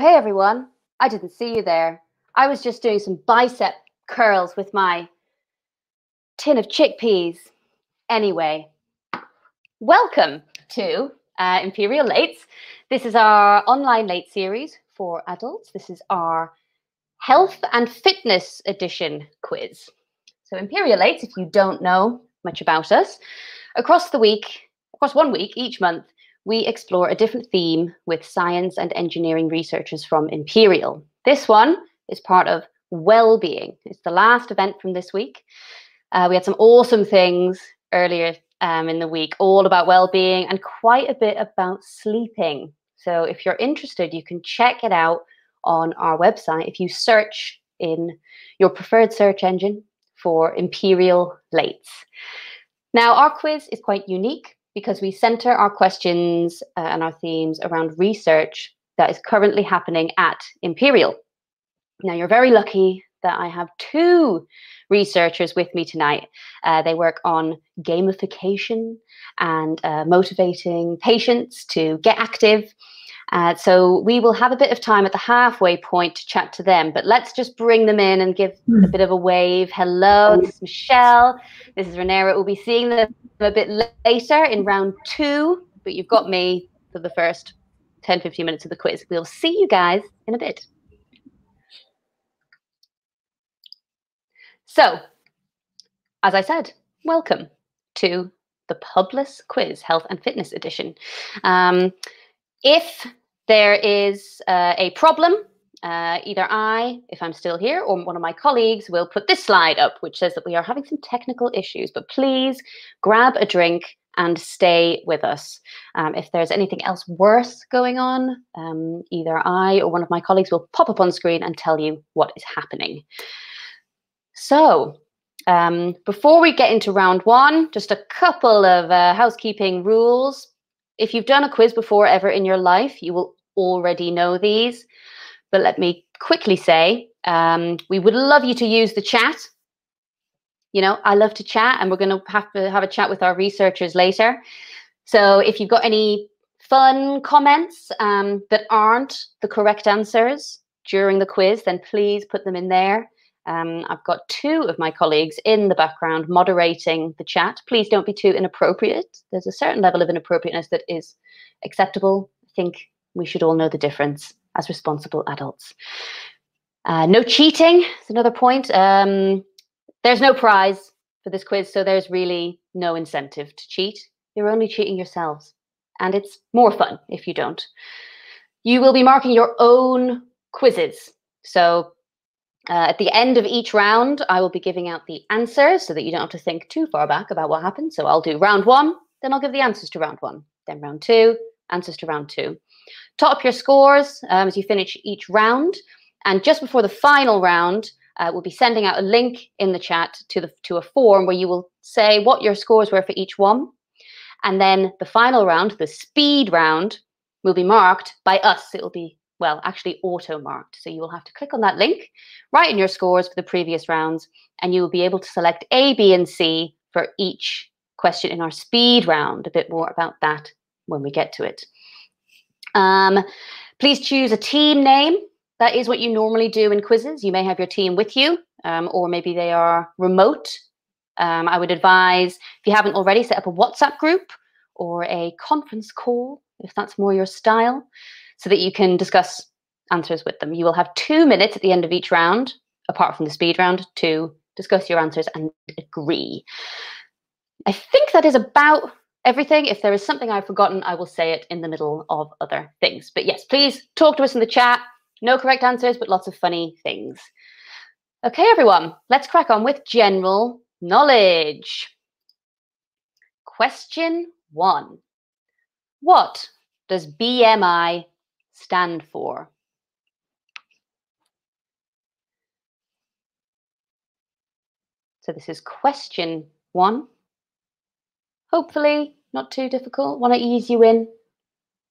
Hey everyone. I didn't see you there. I was just doing some bicep curls with my tin of chickpeas. Anyway, welcome to uh, Imperial Lates. This is our online late series for adults. This is our health and fitness edition quiz. So, Imperial Lates, if you don't know much about us, across the week, across one week each month, we explore a different theme with science and engineering researchers from Imperial. This one is part of well-being. It's the last event from this week. Uh, we had some awesome things earlier um, in the week, all about well-being and quite a bit about sleeping. So if you're interested, you can check it out on our website. If you search in your preferred search engine for Imperial Lates. Now, our quiz is quite unique because we center our questions uh, and our themes around research that is currently happening at Imperial. Now, you're very lucky that I have two researchers with me tonight. Uh, they work on gamification and uh, motivating patients to get active uh, so we will have a bit of time at the halfway point to chat to them, but let's just bring them in and give a bit of a wave. Hello, this is Michelle. This is Reneira. We'll be seeing them a bit later in round two, but you've got me for the first 10, 15 minutes of the quiz. We'll see you guys in a bit. So, as I said, welcome to the Pub-less Quiz Health and Fitness Edition. Um, if there is uh, a problem. Uh, either I, if I'm still here, or one of my colleagues will put this slide up, which says that we are having some technical issues, but please grab a drink and stay with us. Um, if there's anything else worse going on, um, either I or one of my colleagues will pop up on screen and tell you what is happening. So, um, before we get into round one, just a couple of uh, housekeeping rules. If you've done a quiz before ever in your life, you will already know these, but let me quickly say um, we would love you to use the chat. You know, I love to chat, and we're going to have to have a chat with our researchers later. So if you've got any fun comments um, that aren't the correct answers during the quiz, then please put them in there. Um, I've got two of my colleagues in the background moderating the chat. Please don't be too inappropriate. There's a certain level of inappropriateness that is acceptable. I think we should all know the difference as responsible adults. Uh, no cheating is another point. Um, there's no prize for this quiz, so there's really no incentive to cheat. You're only cheating yourselves, and it's more fun if you don't. You will be marking your own quizzes. So uh, at the end of each round, I will be giving out the answers so that you don't have to think too far back about what happened. So I'll do round one, then I'll give the answers to round one, then round two, answers to round two. Top your scores um, as you finish each round. And just before the final round, uh, we'll be sending out a link in the chat to, the, to a form where you will say what your scores were for each one. And then the final round, the speed round, will be marked by us. It will be, well, actually auto marked. So you will have to click on that link, write in your scores for the previous rounds, and you will be able to select A, B, and C for each question in our speed round. A bit more about that when we get to it. Um, please choose a team name. That is what you normally do in quizzes. You may have your team with you, um, or maybe they are remote. Um, I would advise, if you haven't already, set up a WhatsApp group or a conference call, if that's more your style, so that you can discuss answers with them. You will have two minutes at the end of each round, apart from the speed round, to discuss your answers and agree. I think that is about everything. If there is something I've forgotten, I will say it in the middle of other things. But yes, please talk to us in the chat. No correct answers, but lots of funny things. Okay, everyone, let's crack on with general knowledge. Question one What does BMI stand for? So this is question one. Hopefully, not too difficult. Want to ease you in?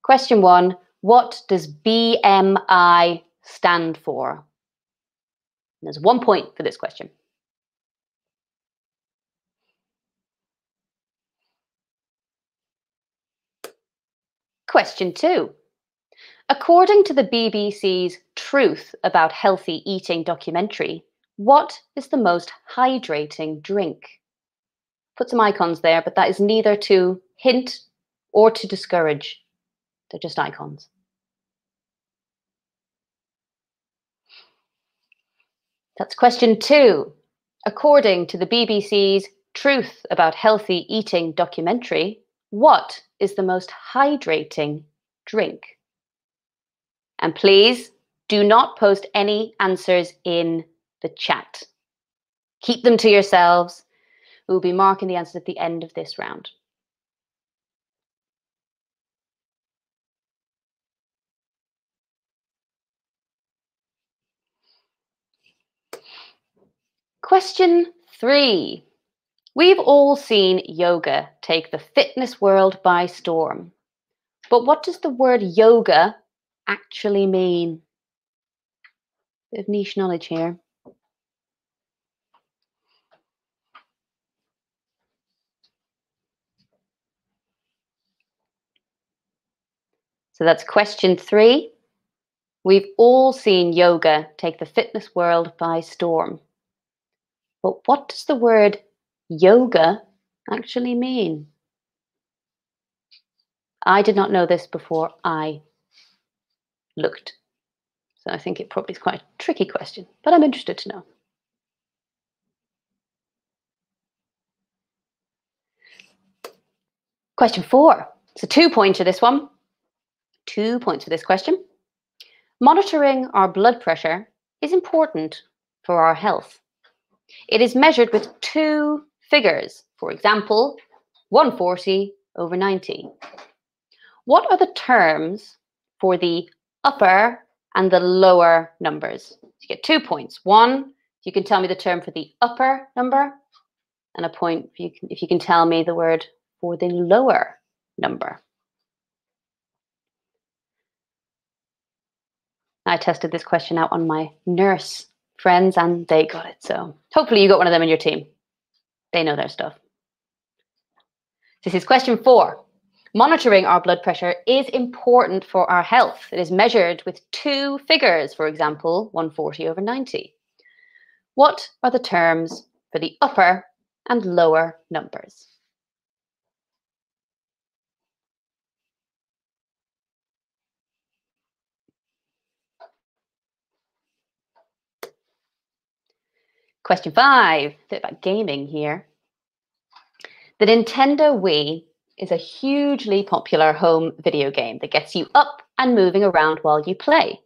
Question one What does BMI stand for? And there's one point for this question. Question two According to the BBC's Truth About Healthy Eating documentary, what is the most hydrating drink? Put some icons there, but that is neither to hint or to discourage. They're just icons. That's question two. According to the BBC's Truth About Healthy Eating documentary, what is the most hydrating drink? And please do not post any answers in the chat. Keep them to yourselves. We'll be marking the answers at the end of this round. Question three. We've all seen yoga take the fitness world by storm. But what does the word yoga actually mean? Bit of niche knowledge here. So that's question three. We've all seen yoga take the fitness world by storm. But what does the word yoga actually mean? I did not know this before I looked. So I think it probably is quite a tricky question, but I'm interested to know. Question four. It's a two pointer, this one. Two points for this question. Monitoring our blood pressure is important for our health. It is measured with two figures, for example, 140 over 90. What are the terms for the upper and the lower numbers? You get two points. One, you can tell me the term for the upper number, and a point if you can, if you can tell me the word for the lower number. I tested this question out on my nurse friends and they got it. So hopefully you got one of them in your team. They know their stuff. This is question four. Monitoring our blood pressure is important for our health. It is measured with two figures, for example, 140 over 90. What are the terms for the upper and lower numbers? Question five, a bit about gaming here. The Nintendo Wii is a hugely popular home video game that gets you up and moving around while you play.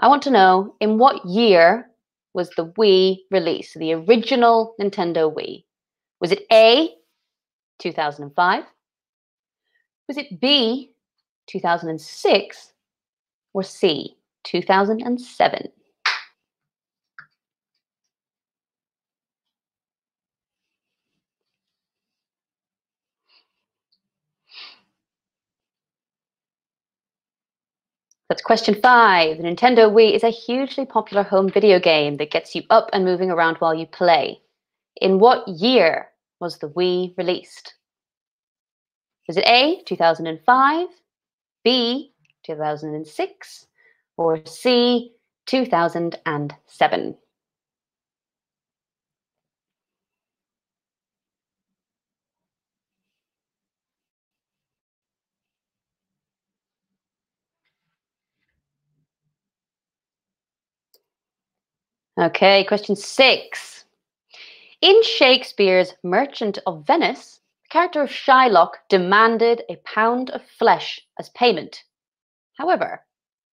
I want to know in what year was the Wii released, the original Nintendo Wii? Was it A, 2005? Was it B, 2006? Or C, 2007? That's question five. The Nintendo Wii is a hugely popular home video game that gets you up and moving around while you play. In what year was the Wii released? Was it A, 2005, B, 2006, or C, 2007? Okay, question six. In Shakespeare's Merchant of Venice, the character of Shylock demanded a pound of flesh as payment. However,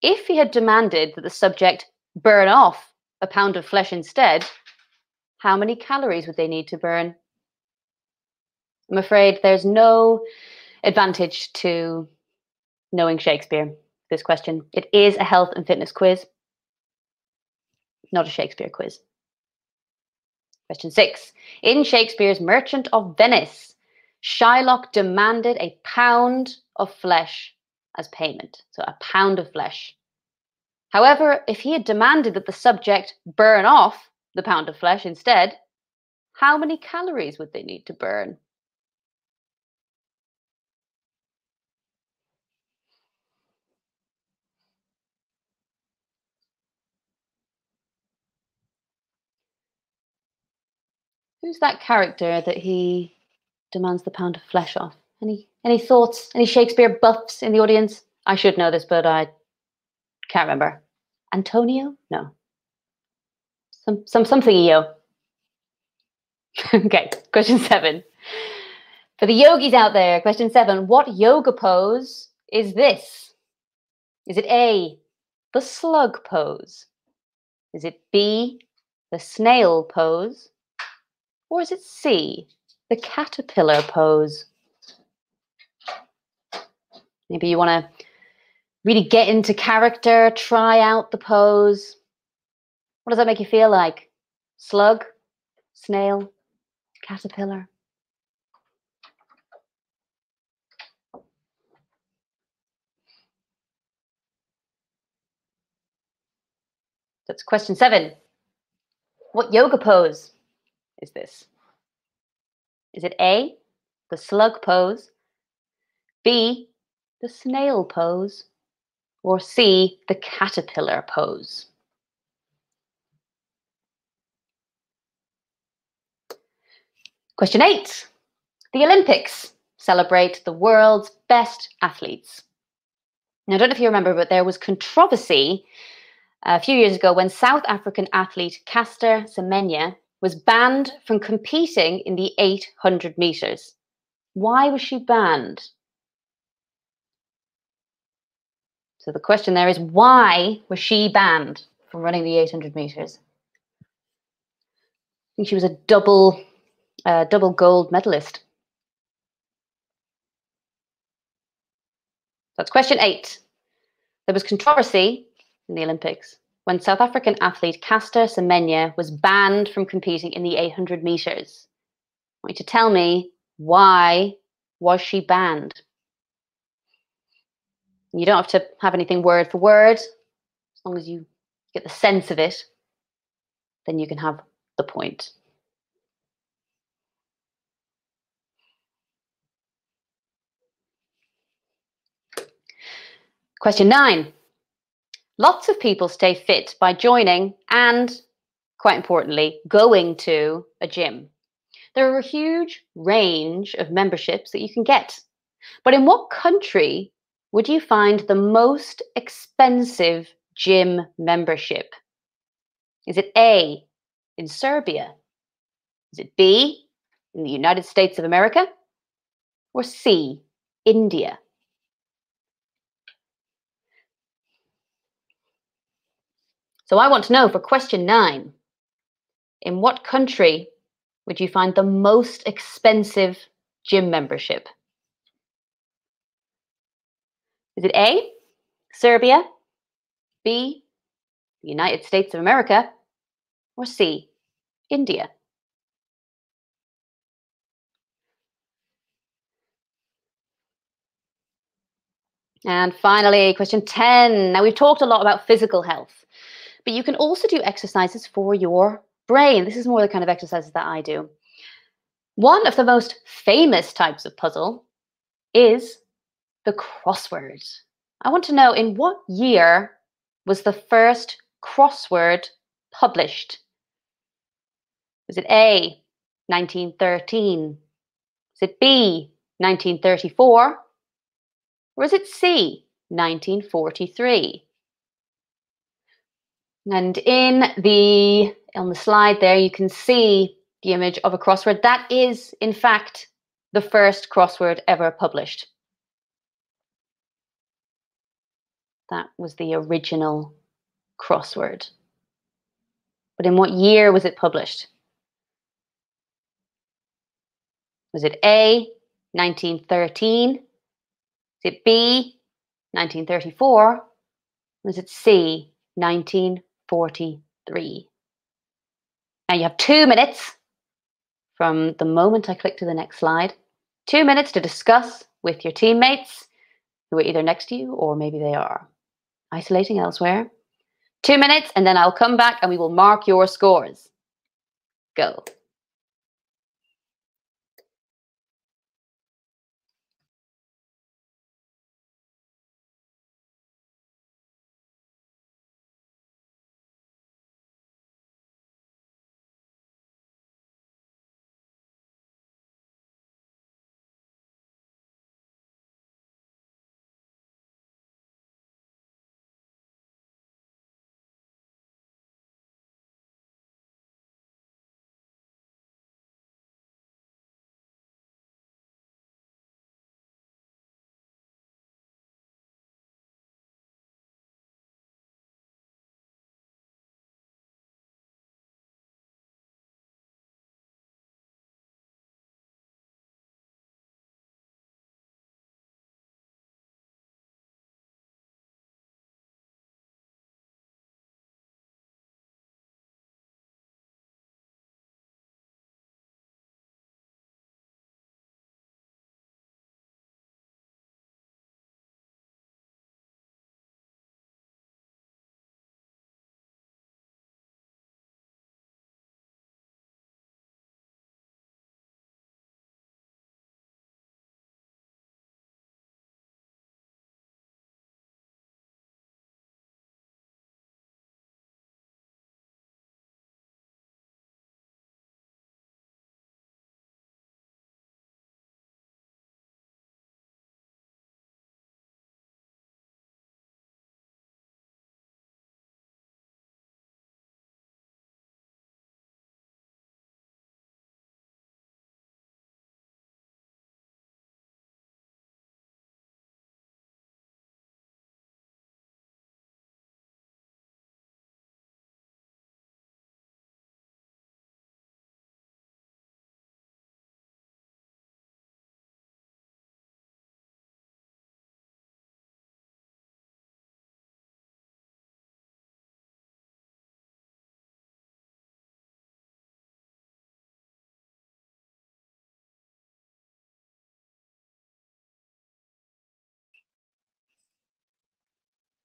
if he had demanded that the subject burn off a pound of flesh instead, how many calories would they need to burn? I'm afraid there's no advantage to knowing Shakespeare, this question. It is a health and fitness quiz not a Shakespeare quiz. Question six. In Shakespeare's Merchant of Venice, Shylock demanded a pound of flesh as payment. So a pound of flesh. However, if he had demanded that the subject burn off the pound of flesh instead, how many calories would they need to burn? Who's that character that he demands the pound of flesh off? Any any thoughts? Any Shakespeare buffs in the audience? I should know this, but I can't remember. Antonio? No. Some some something EO. okay, question seven. For the yogis out there, question seven. What yoga pose is this? Is it A, the slug pose? Is it B, the snail pose? Or is it C, the caterpillar pose? Maybe you want to really get into character, try out the pose. What does that make you feel like? Slug, snail, caterpillar? That's question seven. What yoga pose is this? Is it A, the slug pose, B, the snail pose, or C, the caterpillar pose? Question eight. The Olympics celebrate the world's best athletes. Now, I don't know if you remember, but there was controversy a few years ago when South African athlete Caster Semenya was banned from competing in the 800 meters. Why was she banned? So the question there is why was she banned from running the 800 meters? I think she was a double uh, double gold medalist. That's question eight. There was controversy in the Olympics when South African athlete Caster Semenya was banned from competing in the 800 meters. I want you to tell me why was she banned? You don't have to have anything word for word. As long as you get the sense of it, then you can have the point. Question nine. Lots of people stay fit by joining and, quite importantly, going to a gym. There are a huge range of memberships that you can get. But in what country would you find the most expensive gym membership? Is it A, in Serbia? Is it B, in the United States of America? Or C, India? So I want to know for question nine in what country would you find the most expensive gym membership? Is it A, Serbia, B, the United States of America, or C, India? And finally, question 10. Now, we've talked a lot about physical health. But you can also do exercises for your brain. This is more the kind of exercises that I do. One of the most famous types of puzzle is the crossword. I want to know in what year was the first crossword published? Was it A, 1913? Is it B, 1934? Or is it C, 1943? And in the on the slide there, you can see the image of a crossword. That is, in fact, the first crossword ever published. That was the original crossword. But in what year was it published? Was it A, 1913? Is it B, 1934? Was it C, 19 43. Now you have two minutes from the moment I click to the next slide. Two minutes to discuss with your teammates who are either next to you or maybe they are isolating elsewhere. Two minutes and then I'll come back and we will mark your scores. Go.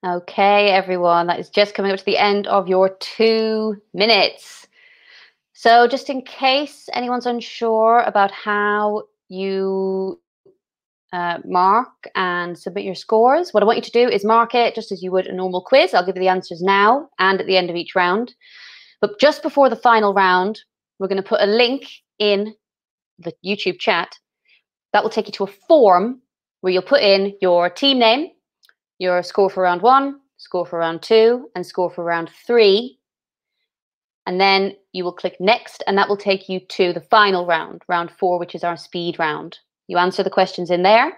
Okay, everyone, that is just coming up to the end of your two minutes. So, just in case anyone's unsure about how you uh, mark and submit your scores, what I want you to do is mark it just as you would a normal quiz. I'll give you the answers now and at the end of each round. But just before the final round, we're going to put a link in the YouTube chat that will take you to a form where you'll put in your team name, your score for round one, score for round two, and score for round three. And then you will click next, and that will take you to the final round, round four, which is our speed round. You answer the questions in there,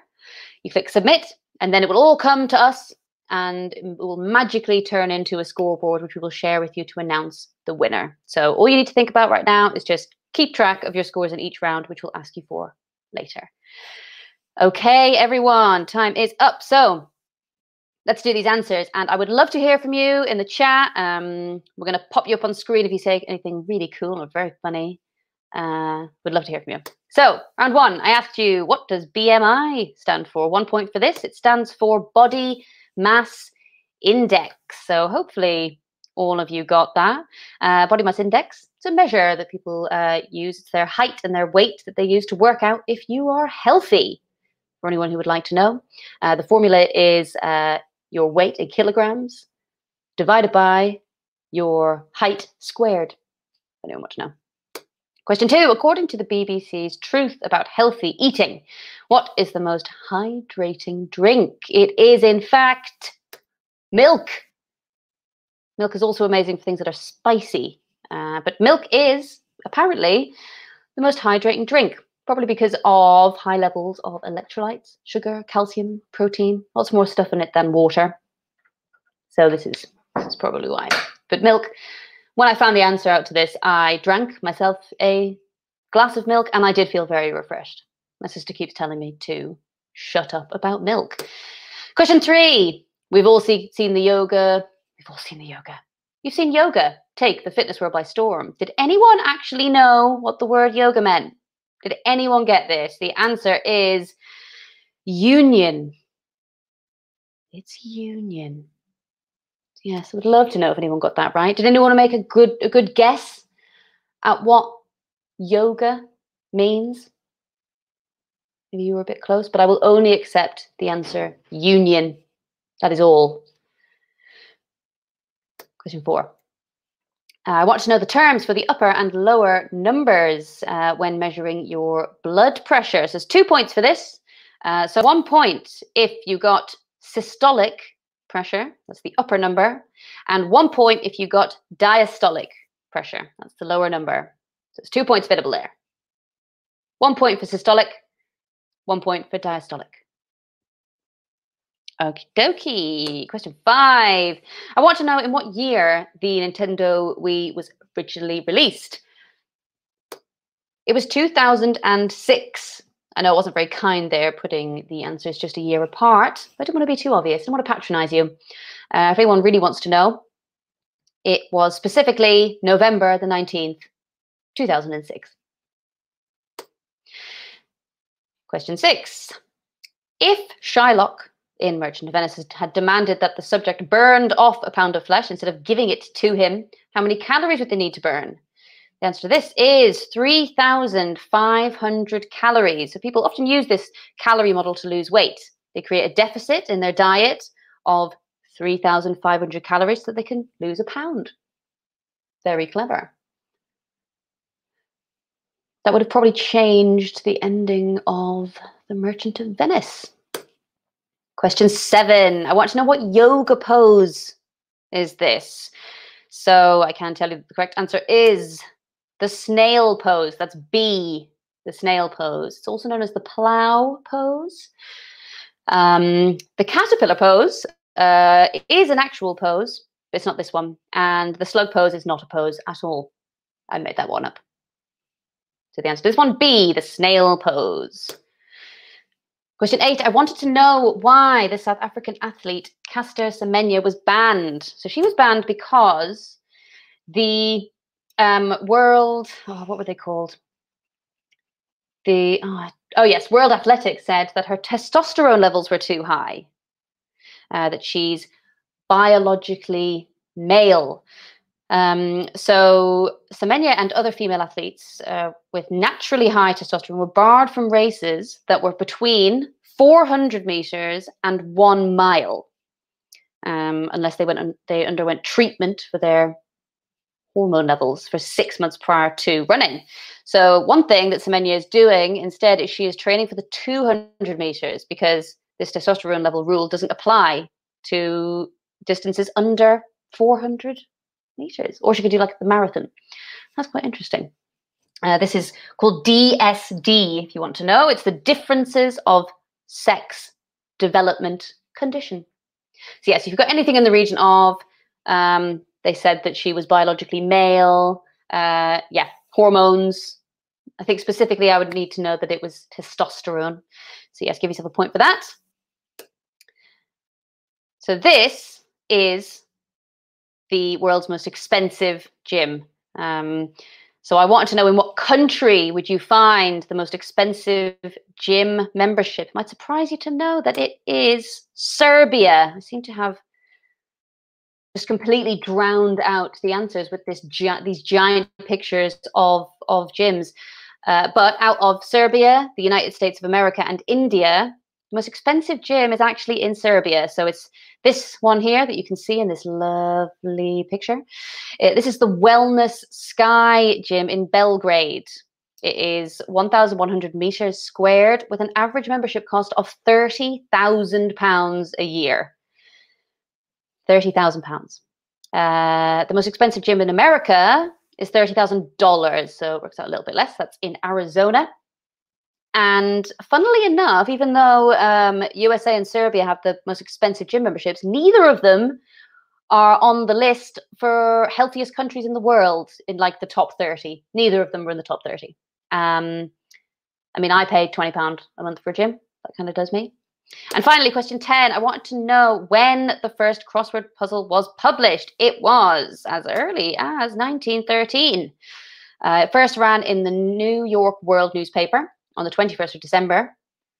you click submit, and then it will all come to us and it will magically turn into a scoreboard, which we will share with you to announce the winner. So all you need to think about right now is just keep track of your scores in each round, which we'll ask you for later. Okay, everyone, time is up. So let's do these answers. And I would love to hear from you in the chat. Um, we're going to pop you up on screen if you say anything really cool or very funny. Uh, would love to hear from you. So, round one, I asked you, what does BMI stand for? One point for this. It stands for Body Mass Index. So, hopefully, all of you got that. Uh, body Mass Index, it's a measure that people uh, use. It's their height and their weight that they use to work out if you are healthy. For anyone who would like to know, uh, the formula is uh, your weight in kilograms divided by your height squared. Anyone want to know? Question two, according to the BBC's Truth About Healthy Eating, what is the most hydrating drink? It is, in fact, milk. Milk is also amazing for things that are spicy, uh, but milk is apparently the most hydrating drink, probably because of high levels of electrolytes, sugar, calcium, protein, lots more stuff in it than water. So this is, this is probably why. But milk when I found the answer out to this, I drank myself a glass of milk and I did feel very refreshed. My sister keeps telling me to shut up about milk. Question three. We've all see, seen the yoga. We've all seen the yoga. You've seen yoga take the fitness world by storm. Did anyone actually know what the word yoga meant? Did anyone get this? The answer is union. It's union. Yes, I would love to know if anyone got that right. Did anyone want to make a good a good guess at what yoga means? Maybe you were a bit close, but I will only accept the answer union. That is all. Question four. Uh, I want to know the terms for the upper and lower numbers uh, when measuring your blood pressure. So there's two points for this. Uh, so one point if you got systolic pressure, that's the upper number, and one point if you got diastolic pressure, that's the lower number. So it's two points available there. One point for systolic, one point for diastolic. Okie dokie. Question five. I want to know in what year the Nintendo Wii was originally released. It was 2006. I know it wasn't very kind there, putting the answers just a year apart. But I didn't want to be too obvious. I don't want to patronize you. Uh, if anyone really wants to know, it was specifically November the 19th, 2006. Question six. If Shylock in Merchant of Venice had demanded that the subject burned off a pound of flesh instead of giving it to him, how many calories would they need to burn? The answer to this is 3,500 calories. So people often use this calorie model to lose weight. They create a deficit in their diet of 3,500 calories so that they can lose a pound. Very clever. That would have probably changed the ending of The Merchant of Venice. Question seven. I want to know what yoga pose is this? So I can tell you the correct answer is the snail pose, that's B, the snail pose. It's also known as the plow pose. Um, the caterpillar pose uh, is an actual pose, but it's not this one. And the slug pose is not a pose at all. I made that one up. So the answer to this one, B, the snail pose. Question eight, I wanted to know why the South African athlete Caster Semenya was banned. So she was banned because the um, World, oh, what were they called? The oh, oh, yes, World Athletics said that her testosterone levels were too high. Uh, that she's biologically male. Um, so Semenya and other female athletes uh, with naturally high testosterone were barred from races that were between 400 meters and one mile, um, unless they went they underwent treatment for their hormone levels for six months prior to running. So one thing that Semenya is doing instead is she is training for the 200 meters because this testosterone level rule doesn't apply to distances under 400 meters, or she could do like the marathon. That's quite interesting. Uh, this is called DSD, if you want to know. It's the differences of sex development condition. So, yes, if you've got anything in the region of, um, they said that she was biologically male, uh, yeah, hormones. I think specifically I would need to know that it was testosterone. So, yes, give yourself a point for that. So, this is the world's most expensive gym. Um, so I wanted to know in what country would you find the most expensive gym membership? It might surprise you to know that it is Serbia. I seem to have just completely drowned out the answers with this gi these giant pictures of of gyms. Uh, but out of Serbia, the United States of America, and India, most expensive gym is actually in Serbia. So it's this one here that you can see in this lovely picture. It, this is the Wellness Sky Gym in Belgrade. It is 1,100 meters squared with an average membership cost of £30,000 a year. £30,000. Uh, the most expensive gym in America is $30,000. So it works out a little bit less. That's in Arizona. And funnily enough, even though um, USA and Serbia have the most expensive gym memberships, neither of them are on the list for healthiest countries in the world in like the top 30. Neither of them were in the top 30. Um, I mean, I paid £20 a month for a gym. That kind of does me. And finally, question 10. I wanted to know when the first crossword puzzle was published. It was as early as 1913. Uh, it first ran in the New York World newspaper on the 21st of December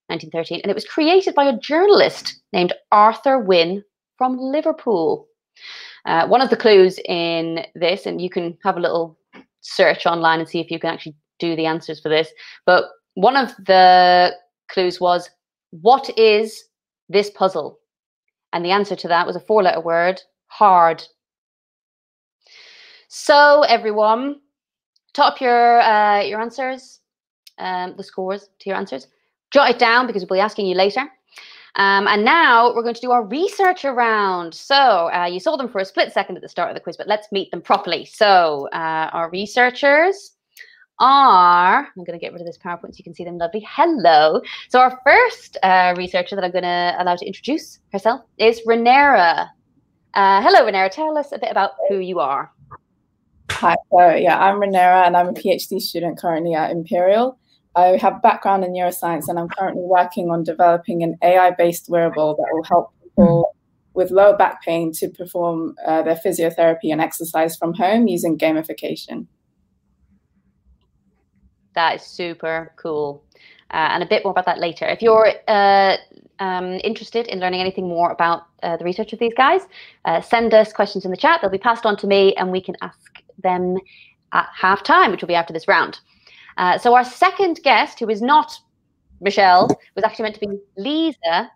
1913, and it was created by a journalist named Arthur Wynne from Liverpool. Uh, one of the clues in this, and you can have a little search online and see if you can actually do the answers for this, but one of the clues was, What is this puzzle? And the answer to that was a four letter word hard. So, everyone, top your uh, your answers um, the scores to your answers. Jot it down because we'll be asking you later. Um, and now we're going to do our researcher round. So uh, you saw them for a split second at the start of the quiz, but let's meet them properly. So uh, our researchers are, I'm going to get rid of this PowerPoint so you can see them lovely. Hello. So our first uh, researcher that I'm going to allow to introduce herself is Reneira. Uh, hello, Reneira. Tell us a bit about who you are. Hi, so yeah, I'm Reneira and I'm a PhD student currently at Imperial. I have a background in neuroscience and I'm currently working on developing an AI-based wearable that will help people with lower back pain to perform uh, their physiotherapy and exercise from home using gamification. That is super cool. Uh, and a bit more about that later. If you're uh, um, interested in learning anything more about uh, the research of these guys, uh, send us questions in the chat. They'll be passed on to me and we can ask them at half time, which will be after this round. Uh, so our second guest, who is not Michelle, was actually meant to be Leeza,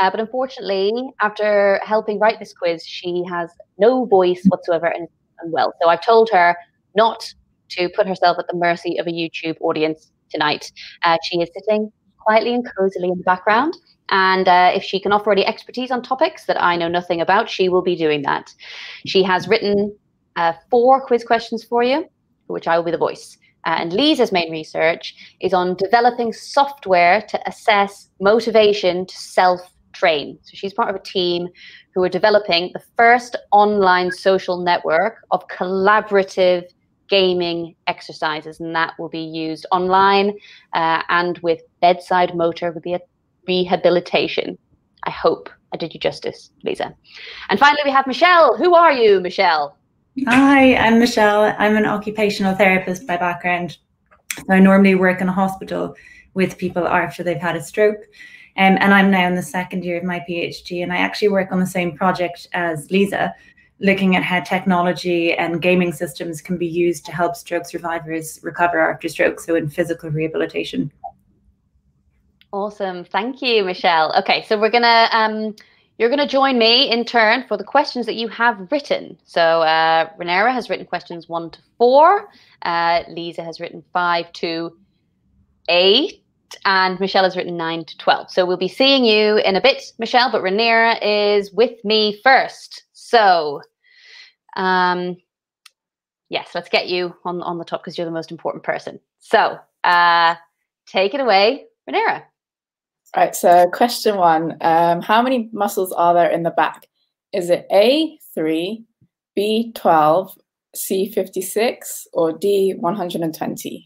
uh, but unfortunately, after helping write this quiz, she has no voice whatsoever and is unwell. So I've told her not to put herself at the mercy of a YouTube audience tonight. Uh, she is sitting quietly and cozily in the background. And uh, if she can offer any expertise on topics that I know nothing about, she will be doing that. She has written uh, four quiz questions for you, which I will be the voice. Uh, and Leeza's main research is on developing software to assess motivation to self train. So she's part of a team who are developing the first online social network of collaborative gaming exercises, and that will be used online uh, and with bedside motor rehabilitation. I hope I did you justice, Leeza. And finally, we have Michelle. Who are you, Michelle? Hi, I'm Michelle. I'm an occupational therapist by background. So I normally work in a hospital with people after they've had a stroke. Um, and I'm now in the second year of my PhD, and I actually work on the same project as Leeza, looking at how technology and gaming systems can be used to help stroke survivors recover after stroke, so in physical rehabilitation. Awesome. Thank you, Michelle. Okay, so we're gonna um you're gonna join me in turn for the questions that you have written. So uh Reneira has written questions one to four, uh Leeza has written five to eight, and Michelle has written nine to twelve. So we'll be seeing you in a bit, Michelle, but Reneira is with me first. So um yes, let's get you on on the top because you're the most important person. So uh take it away, Reneira. Right, so question one um, How many muscles are there in the back? Is it A3, B12, C56, or D120?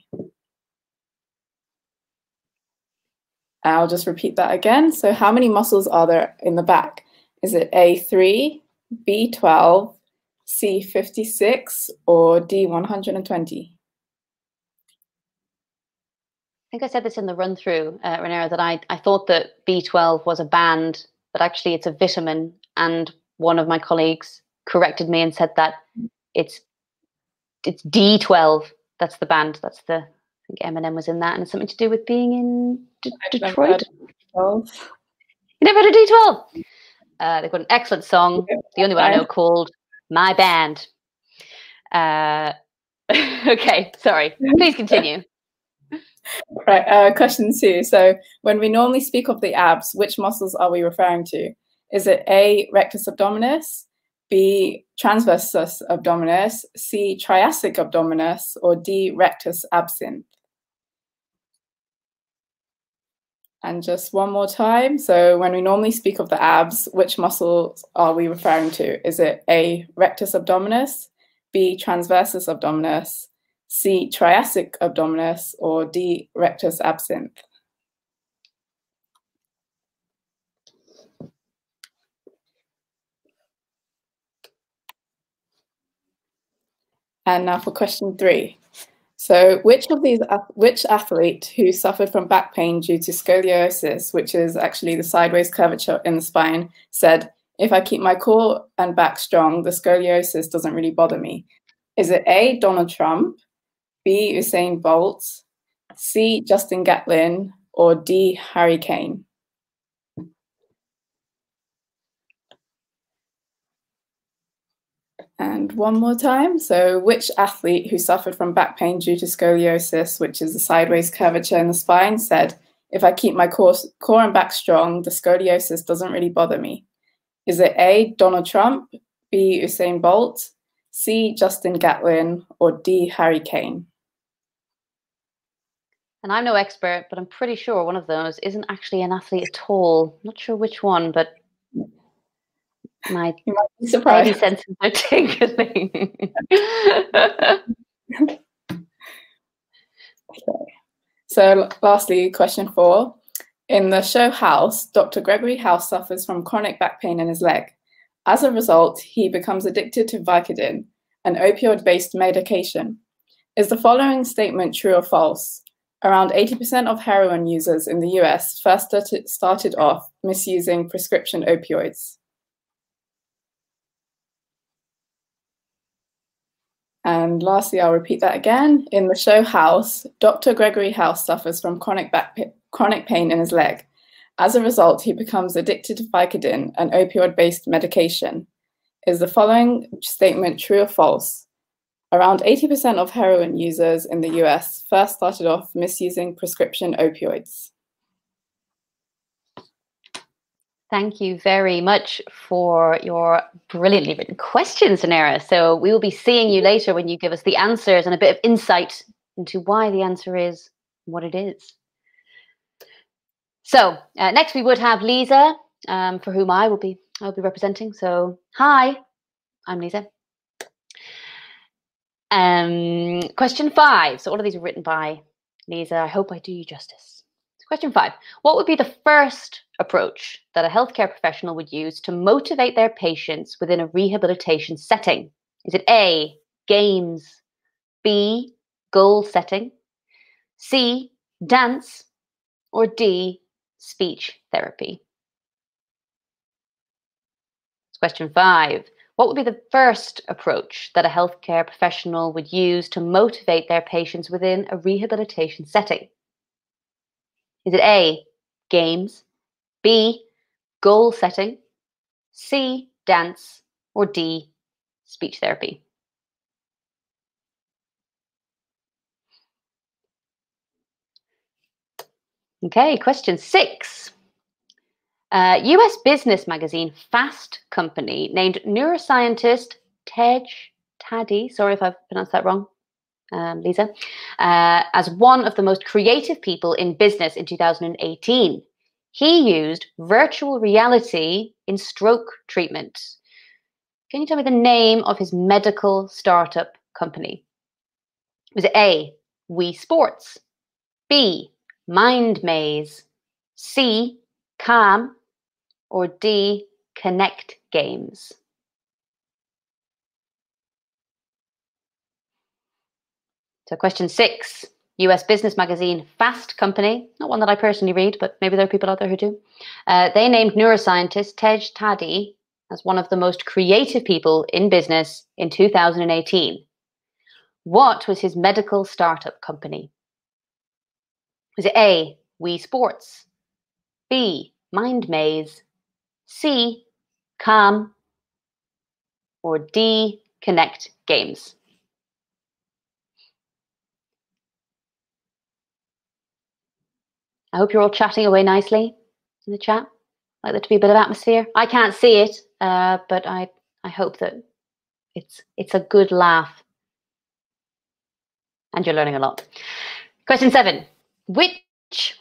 I'll just repeat that again. So, how many muscles are there in the back? Is it A3, B12, C56, or D120? Think I said this in the run through, uh, Reneira, that I, I thought that B12 was a band, but actually it's a vitamin. And one of my colleagues corrected me and said that it's it's D12. That's the band. That's the I think Eminem was in that, and it's something to do with being in D- Detroit. You never heard of D12? Uh, they've got an excellent song, the only one I know called "My Band." Uh, okay, sorry. Please continue. Right, uh, question two. So, when we normally speak of the abs, which muscles are we referring to? Is it A, rectus abdominis, B, transversus abdominis, C, triassic abdominis, or D, rectus absinthe? And just one more time. So, when we normally speak of the abs, which muscles are we referring to? Is it A, rectus abdominis, B, transversus abdominis, C. Triassic abdominis, or D. Rectus absinthe. And now for question three. So, which of these, which athlete who suffered from back pain due to scoliosis, which is actually the sideways curvature in the spine, said, "If I keep my core and back strong, the scoliosis doesn't really bother me." Is it A. Donald Trump, B. Usain Bolt, C. Justin Gatlin, or D. Harry Kane? And one more time. So, which athlete who suffered from back pain due to scoliosis, which is a sideways curvature in the spine, said, If I keep my core, core and back strong, the scoliosis doesn't really bother me? Is it A. Donald Trump, B. Usain Bolt, C. Justin Gatlin, or D. Harry Kane? And I'm no expert, but I'm pretty sure one of those isn't actually an athlete at all. Not sure which one, but my you might be surprised. senses are tingling. okay. So, lastly, question four. In the show House, Dr. Gregory House suffers from chronic back pain in his leg. As a result, he becomes addicted to Vicodin, an opioid based medication. Is the following statement true or false? Around 80% of heroin users in the US first started off misusing prescription opioids. And lastly, I'll repeat that again. In the show House, Dr. Gregory House suffers from chronic back chronic pain in his leg. As a result, he becomes addicted to Vicodin, an opioid-based medication. Is the following statement true or false? Around 80% of heroin users in the US first started off misusing prescription opioids. Thank you very much for your brilliantly written questions, Reneira. So we will be seeing you later when you give us the answers and a bit of insight into why the answer is what it is. So uh, next we would have Leeza, um, for whom I will be I will be representing. So hi, I'm Leeza. Um, question five. So all of these are written by Leeza. I hope I do you justice. So question five. What would be the first approach that a healthcare professional would use to motivate their patients within a rehabilitation setting? Is it A, games, B, goal setting, C, dance, or D, speech therapy? Question five. What would be the first approach that a healthcare professional would use to motivate their patients within a rehabilitation setting? Is it A, games, B, goal setting, C, dance, or D, speech therapy? Okay, question six. Uh, US business magazine Fast Company named neuroscientist Tej Tadi, sorry if I've pronounced that wrong, um, Leeza, uh, as one of the most creative people in business in 2018. He used virtual reality in stroke treatment. Can you tell me the name of his medical startup company? Was it A, Wii Sports, B, MindMaze, C, Calm, or D, Connect Games? So, question six US business magazine Fast Company, not one that I personally read, but maybe there are people out there who do. Uh, they named neuroscientist Tej Tadi as one of the most creative people in business in 2018. What was his medical startup company? Was it A, Wii Sports, B, MindMaze, C, Calm, or D, Connect Games? I hope you're all chatting away nicely in the chat. I'd Like there to be a bit of atmosphere. I can't see it, uh, but I I hope that it's it's a good laugh, and you're learning a lot. Question seven: Which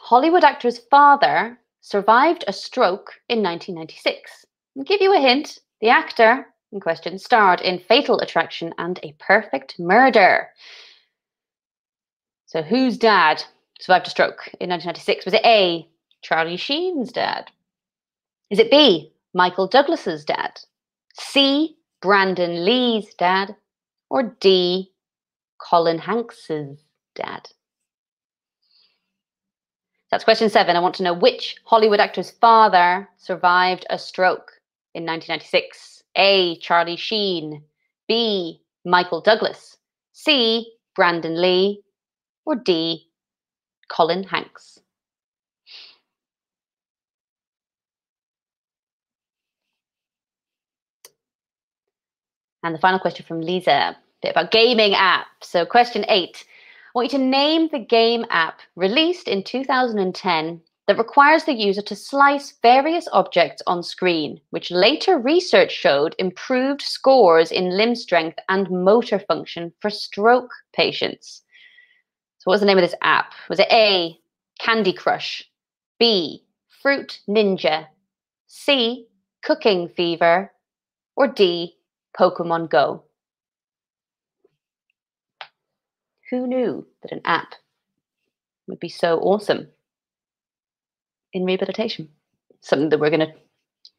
Hollywood actor's father survived a stroke in 1996? I'll give you a hint. The actor in question starred in Fatal Attraction and A Perfect Murder. So, whose dad survived a stroke in 1996? Was it A, Charlie Sheen's dad? Is it B, Michael Douglas's dad? C, Brandon Lee's dad? Or D, Colin Hanks's dad? That's question seven. I want to know which Hollywood actor's father survived a stroke in 1996? A, Charlie Sheen. B, Michael Douglas. C, Brandon Lee. Or D, Colin Hanks. And the final question from Leeza, a bit about gaming app. So question eight, want you to name the game app released in 2010 that requires the user to slice various objects on screen, which later research showed improved scores in limb strength and motor function for stroke patients. So, what was the name of this app? Was it A, Candy Crush, B, Fruit Ninja, C, Cooking Fever, or D, Pokemon Go? Who knew that an app would be so awesome in rehabilitation? Something that we're going to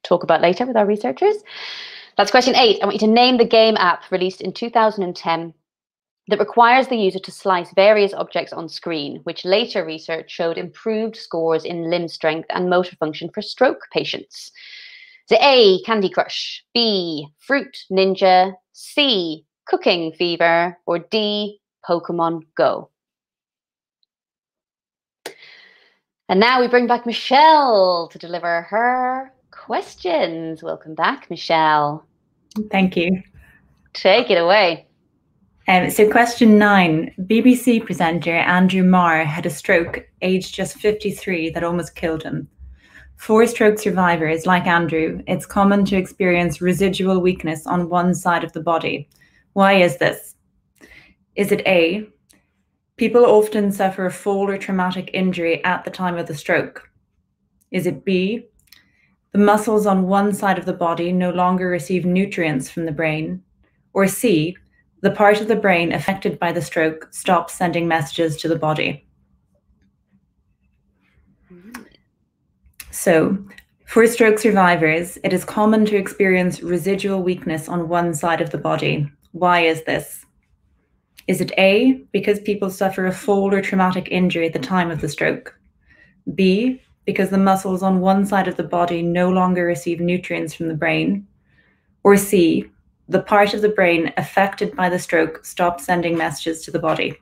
talk about later with our researchers. That's question eight. I want you to name the game app released in 2010 that requires the user to slice various objects on screen, which later research showed improved scores in limb strength and motor function for stroke patients. The A, Candy Crush, B, Fruit Ninja, C, Cooking Fever, or D, Pokemon Go. And now we bring back Michelle to deliver her questions. Welcome back, Michelle. Thank you. Take it away. Um, so, question nine BBC presenter Andrew Marr had a stroke, aged just 53, that almost killed him. For stroke survivors like Andrew, it's common to experience residual weakness on one side of the body. Why is this? Is it A? People often suffer a fall or traumatic injury at the time of the stroke. Is it B? The muscles on one side of the body no longer receive nutrients from the brain. Or C? the part of the brain affected by the stroke stops sending messages to the body. So, for stroke survivors, it is common to experience residual weakness on one side of the body. Why is this? Is it A, because people suffer a fall or traumatic injury at the time of the stroke? B, because the muscles on one side of the body no longer receive nutrients from the brain? Or C, the part of the brain affected by the stroke stops sending messages to the body?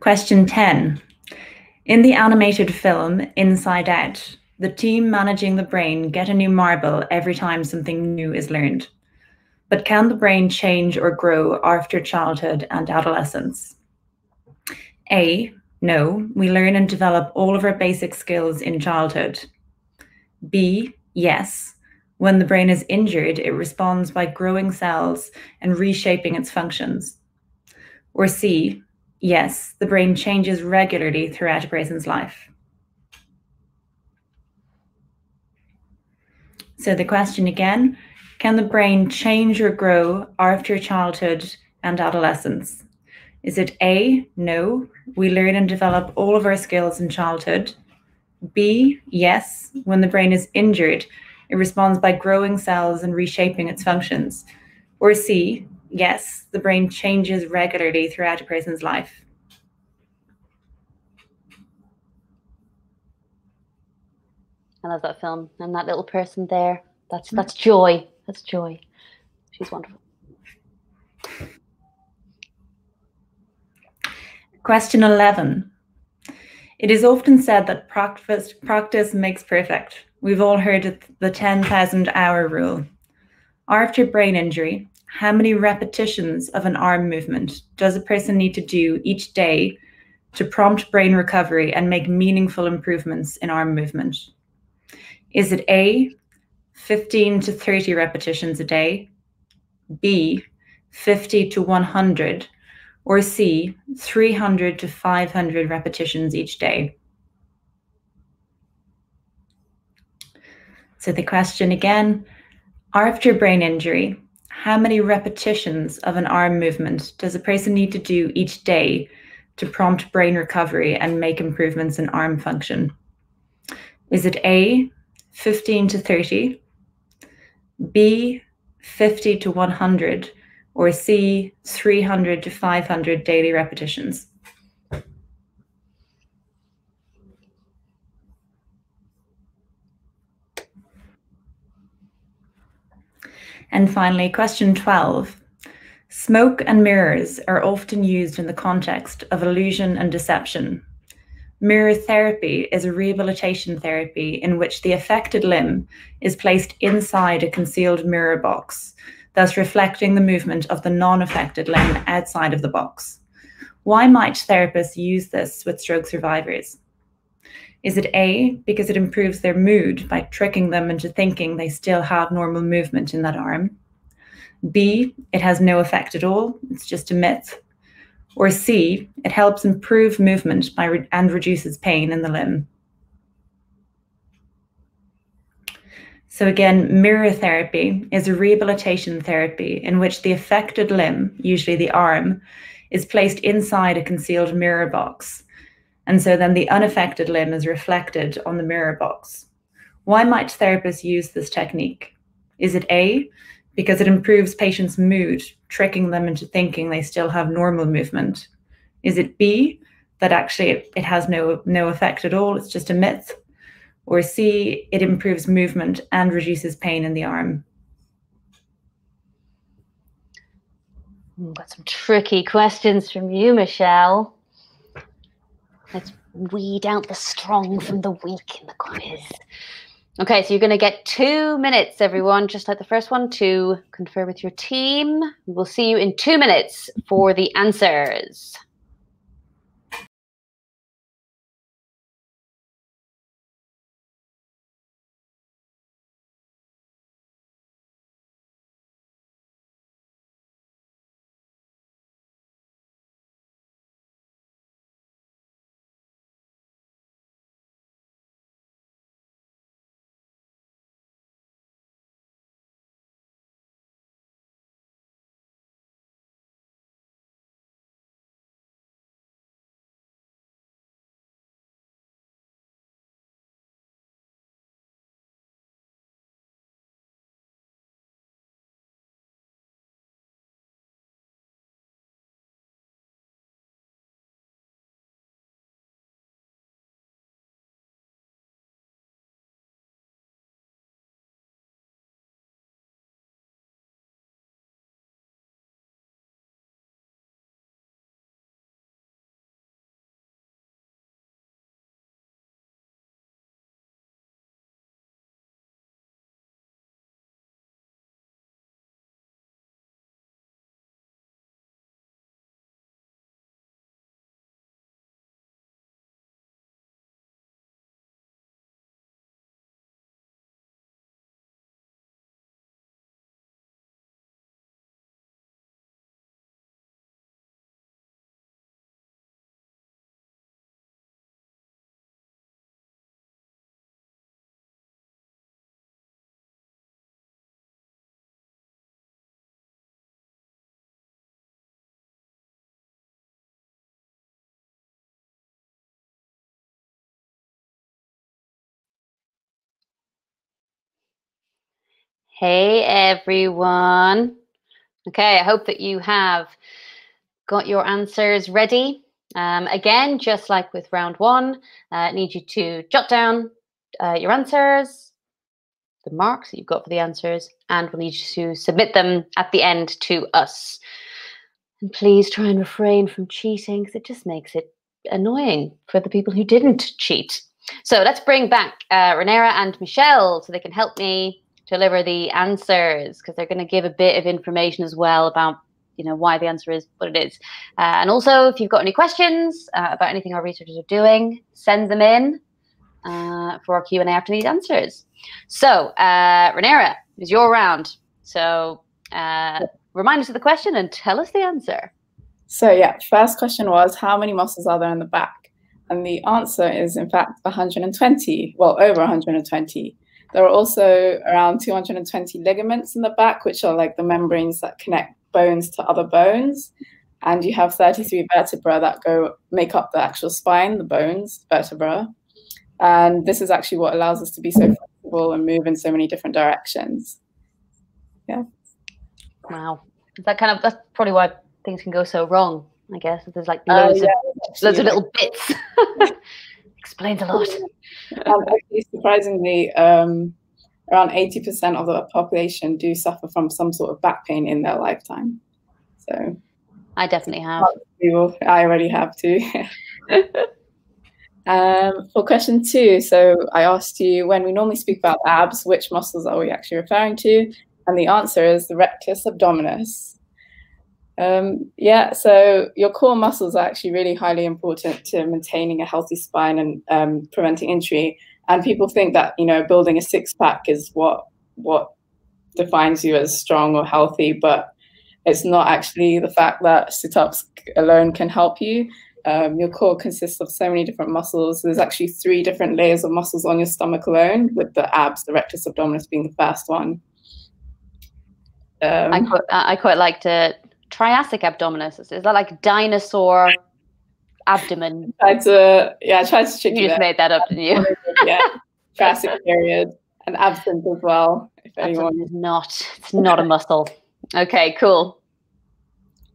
Question 10. In the animated film Inside Out, the team managing the brain get a new marble every time something new is learned. But can the brain change or grow after childhood and adolescence? A. No, we learn and develop all of our basic skills in childhood. B. Yes, when the brain is injured, it responds by growing cells and reshaping its functions. Or C. Yes, the brain changes regularly throughout a person's life. So the question again, can the brain change or grow after childhood and adolescence? Is it A, no, we learn and develop all of our skills in childhood? B, yes, when the brain is injured, it responds by growing cells and reshaping its functions. Or C, yes, the brain changes regularly throughout a person's life. I love that film and that little person there. That's mm. that's joy. That's joy. She's wonderful. Question 11. It is often said that practice, practice makes perfect. We've all heard the 10,000 hour rule. After brain injury, how many repetitions of an arm movement does a person need to do each day to prompt brain recovery and make meaningful improvements in arm movement? Is it A, 15 to 30 repetitions a day, B, 50 to 100, or C, 300 to 500 repetitions each day? So the question again, after brain injury, how many repetitions of an arm movement does a person need to do each day to prompt brain recovery and make improvements in arm function? Is it A, 15 to 30, B, 50 to 100, or C, 300 to 500 daily repetitions. And finally, question 12. Smoke and mirrors are often used in the context of illusion and deception Mirror therapy is a rehabilitation therapy in which the affected limb is placed inside a concealed mirror box, thus reflecting the movement of the non affected limb outside of the box. Why might therapists use this with stroke survivors? Is it A, because it improves their mood by tricking them into thinking they still have normal movement in that arm? B, it has no effect at all, it's just a myth. Or C, it helps improve movement by re and reduces pain in the limb. So again, mirror therapy is a rehabilitation therapy in which the affected limb, usually the arm, is placed inside a concealed mirror box. And so then the unaffected limb is reflected on the mirror box. Why might therapists use this technique? Is it A, because it improves patients' mood, tricking them into thinking they still have normal movement? Is it B, that actually it, has no, no effect at all, it's just a myth? Or C, it improves movement and reduces pain in the arm? Got some tricky questions from you, Michelle. Let's weed out the strong from the weak in the quiz. Okay, so you're going to get two minutes, everyone, just like the first one, to confer with your team. We'll see you in two minutes for the answers. Hey everyone. Okay, I hope that you have got your answers ready. Um, again, just like with round one, uh, I need you to jot down uh, your answers, the marks that you've got for the answers, and we'll need you to submit them at the end to us. And please try and refrain from cheating because it just makes it annoying for the people who didn't cheat. So let's bring back uh, Reneira and Michelle so they can help me deliver the answers because they're going to give a bit of information as well about you know why the answer is what it is. Uh, and also if you've got any questions uh, about anything our researchers are doing send them in uh, for our q&a after these answers. So uh, Reneira is your round. So uh, remind us of the question and tell us the answer. So yeah first question was how many muscles are there in the back? And the answer is in fact 120 well over 120 there are also around 220 ligaments in the back, which are like the membranes that connect bones to other bones. And you have 33 vertebrae that go make up the actual spine, the bones, vertebra. And this is actually what allows us to be so flexible and move in so many different directions. Yeah. Wow. Is that kind of that's probably why things can go so wrong, I guess. There's like loads, uh, yeah, of, loads of little bits. Explains a lot. Um, actually, surprisingly, um, around 80% of the population do suffer from some sort of back pain in their lifetime. So I definitely have. I already have too. um, for question two, so I asked you when we normally speak about abs, which muscles are we actually referring to? And the answer is the rectus abdominis. Um, yeah, so your core muscles are actually really highly important to maintaining a healthy spine and um, preventing injury. And people think that you know building a six pack is what what defines you as strong or healthy, but it's not actually the fact that sit ups alone can help you. Um, your core consists of so many different muscles. There's actually three different layers of muscles on your stomach alone, with the abs, the rectus abdominis being the first one. Um, I, quite, I quite like to triassic abdominis. Is that like dinosaur abdomen? I tried to, yeah, I tried to trick you. You just made that up, didn't you? yeah, Triassic period and absent as well. If anyone is not, it's not a muscle. Okay, cool.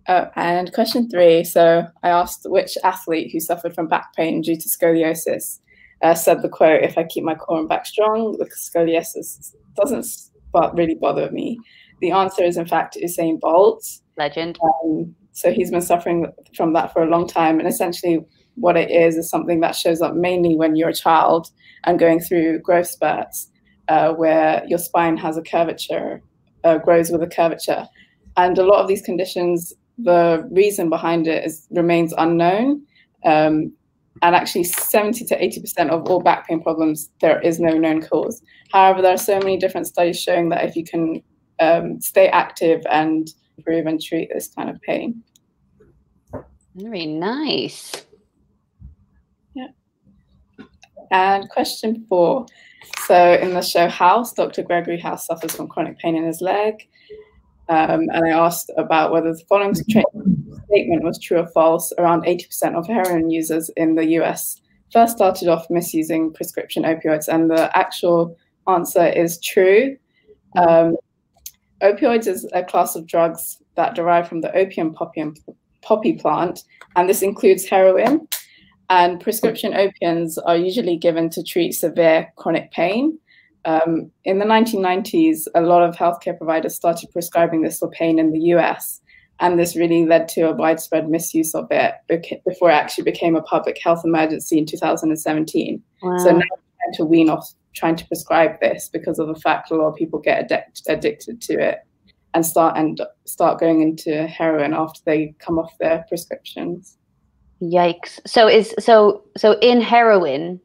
Oh, and question three. So I asked which athlete who suffered from back pain due to scoliosis uh, said the quote, "If I keep my core and back strong, the scoliosis doesn't but really bother me." The answer is, in fact, Usain Bolt. Legend. Um, so he's been suffering from that for a long time. And essentially, what it is is something that shows up mainly when you're a child and going through growth spurts uh, where your spine has a curvature, uh, grows with a curvature. And a lot of these conditions, the reason behind it is remains unknown. Um, and actually 70 to 80% of all back pain problems, there is no known cause. However, there are so many different studies showing that if you can um, stay active and improve and treat this kind of pain. Very nice. Yeah. And question four. So in the show House, Dr. Gregory House suffers from chronic pain in his leg. Um, and I asked about whether the following statement was true or false. Around 80% of heroin users in the US first started off misusing prescription opioids, and the actual answer is true. Um, Opioids is a class of drugs that derive from the opium poppy, poppy plant, and this includes heroin. And prescription opiates are usually given to treat severe chronic pain. Um, in the 1990s, a lot of healthcare providers started prescribing this for pain in the US. And this really led to a widespread misuse of it before it actually became a public health emergency in 2017. Wow. So now we're trying to wean off trying to prescribe this because of the fact a lot of people get addict, addicted to it and start and start going into heroin after they come off their prescriptions. Yikes! So is so so in heroin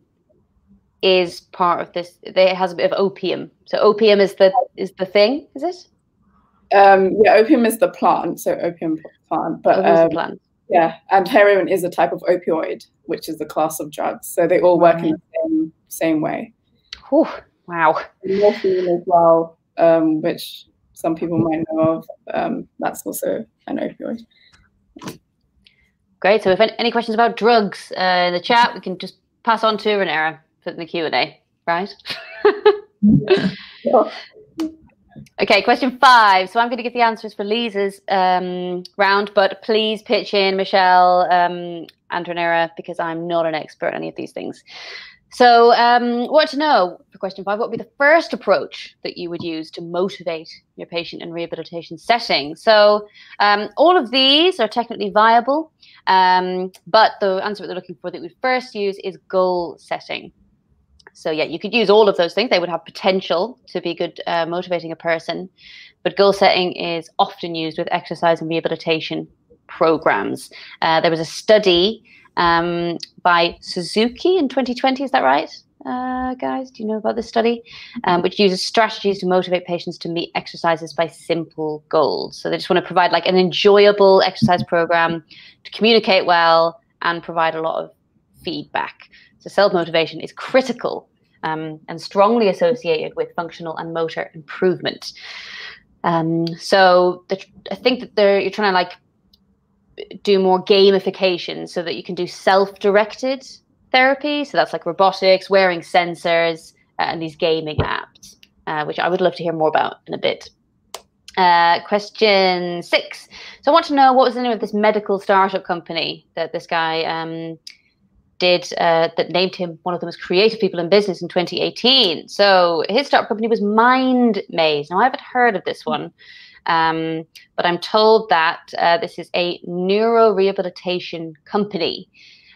is part of this. It has a bit of opium. So opium is the is the thing, is it? Um, yeah, opium is the plant. So opium plant, but um, plant. yeah, and heroin is a type of opioid, which is a class of drugs. So they all work in the same same way. Whew, wow. Morphine as well, um, which some people might know of. Um, that's also an opioid. Great. So if any questions about drugs uh, in the chat, we can just pass on to Reneira for the Q&A, right? yeah. Okay, question five. So I'm going to give the answers for Leeza's um, round, but please pitch in, Michelle um, and Reneira, because I'm not an expert on any of these things. So, um, what to know for question five? What would be the first approach that you would use to motivate your patient in rehabilitation setting? So, um, all of these are technically viable, um, but the answer that they're looking for that we first use is goal setting. So yeah, you could use all of those things. They would have potential to be good uh, motivating a person, but goal setting is often used with exercise and rehabilitation programs. Uh, there was a study um, by Suzuki in 2020. Is that right? Uh, guys, do you know about this study? Um, which uses strategies to motivate patients to meet exercises by simple goals. So they just want to provide like an enjoyable exercise program to communicate well and provide a lot of feedback. So self motivation is critical um, and strongly associated with functional and motor improvement. Um, so the, I think that they're, you're trying to like do more gamification so that you can do self-directed therapy. So that's like robotics, wearing sensors, uh, and these gaming apps, uh, which I would love to hear more about in a bit. Uh, question six. So I want to know what was the name of this medical startup company that this guy um, did uh, that named him one of the most creative people in business in 2018. So his startup company was MindMaze. Now I haven't heard of this one, um, but I'm told that uh, this is a neuro rehabilitation company.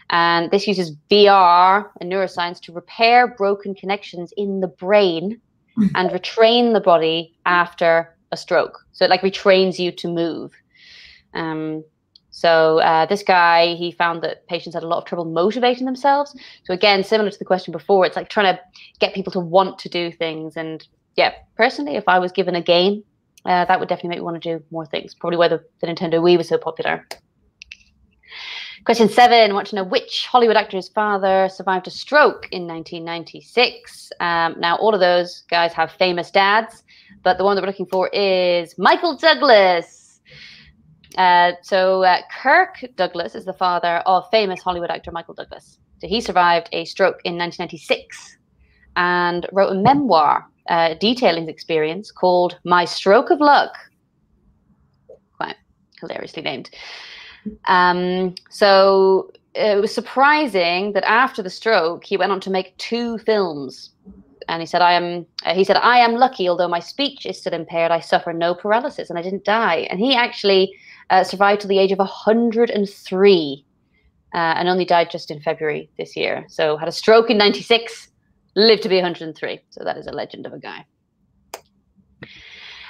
And this uses VR and neuroscience to repair broken connections in the brain hmm. and retrain the body after a stroke. So it like retrains you to move. Um, so uh, this guy, he found that patients had a lot of trouble motivating themselves. So again, similar to the question before, it's like trying to get people to want to do things. And yeah, personally, if I was given a game, uh, that would definitely make me want to do more things. Probably why the, the Nintendo Wii was so popular. Question seven, want to know which Hollywood actor's father survived a stroke in 1996? Um, now, all of those guys have famous dads, but the one that we're looking for is Michael Douglas. Uh, so uh, Kirk Douglas is the father of famous Hollywood actor Michael Douglas. So he survived a stroke in 1996 and wrote a memoir uh, detailing experience called My Stroke of Luck. Quite hilariously named. Um, so it was surprising that after the stroke, he went on to make two films. And he said, "I am." Uh, he said, "I am lucky, although my speech is still impaired. I suffer no paralysis, and I didn't die." And he actually uh, survived to the age of 103 uh, and only died just in February this year. So had a stroke in 96, lived to be 103. So that is a legend of a guy.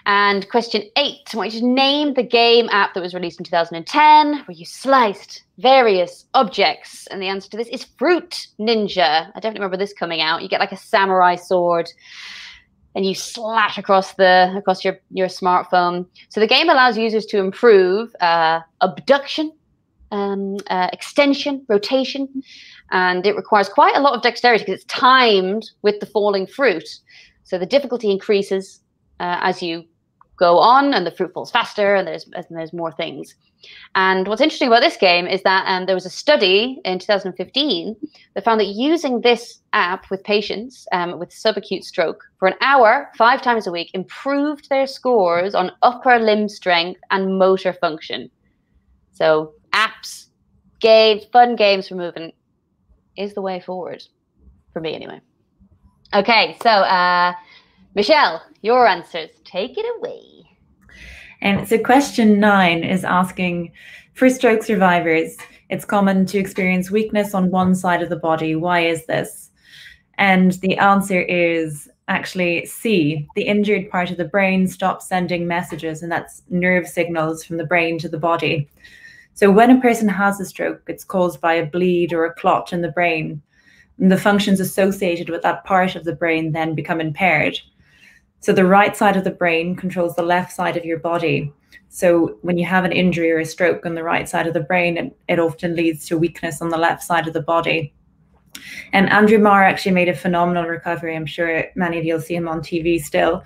And question eight, I want you to name the game app that was released in 2010 where you sliced various objects. And the answer to this is Fruit Ninja. I definitely remember this coming out. You get like a samurai sword and you slash across the across your your smartphone. So the game allows users to improve uh, abduction, um, uh, extension, rotation, and it requires quite a lot of dexterity because it's timed with the falling fruit. So the difficulty increases uh, as you go on, and the fruit falls faster, and there's and there's more things. And what's interesting about this game is that um, there was a study in 2015 that found that using this app with patients um, with subacute stroke for an hour, five times a week, improved their scores on upper limb strength and motor function. So, apps, games, fun games for moving is the way forward for me, anyway. Okay, so uh, Michelle, your answers. Take it away. And so, question nine is asking for stroke survivors, it's common to experience weakness on one side of the body. Why is this? And the answer is actually C. The injured part of the brain stops sending messages, and that's nerve signals from the brain to the body. So, when a person has a stroke, it's caused by a bleed or a clot in the brain. And the functions associated with that part of the brain then become impaired. So the right side of the brain controls the left side of your body. So when you have an injury or a stroke on the right side of the brain, it, it often leads to weakness on the left side of the body. And Andrew Marr actually made a phenomenal recovery. I'm sure many of you'll see him on TV still.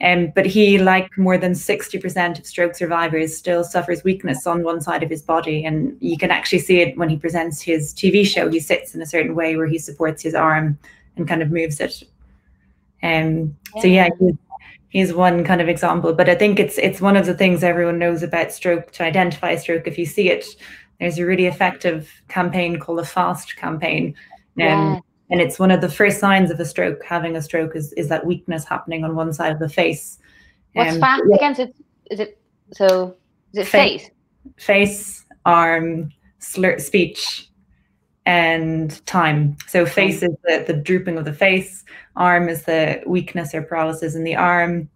Um, but he, like more than 60% of stroke survivors, still suffers weakness on one side of his body. And you can actually see it when he presents his TV show. He sits in a certain way where he supports his arm and kind of moves it um, yeah. So yeah, he, he's one kind of example. But I think it's it's one of the things everyone knows about stroke to identify stroke. If you see it, there's a really effective campaign called the FAST campaign. Um, yeah. And it's one of the first signs of a stroke, having a stroke, is, is that weakness happening on one side of the face. What's um, fast yeah. against it? Is it so? Is it face? Face, face arm, slur, speech, and time. So face is the, the drooping of the face, arm is the weakness or paralysis in the arm,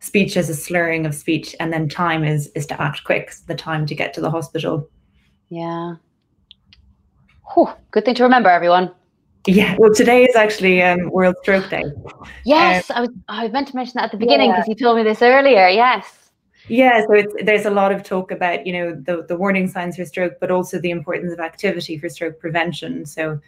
speech is a slurring of speech, and then time is is to act quick, the time to get to the hospital. Yeah. Whew, good thing to remember, everyone. Yeah, well, today is actually um, World Stroke Day. Yes, um, I was I meant to mention that at the beginning because yeah. you told me this earlier. Yes. Yeah, so it's, there's a lot of talk about you know the the warning signs for stroke, but also the importance of activity for stroke prevention. So,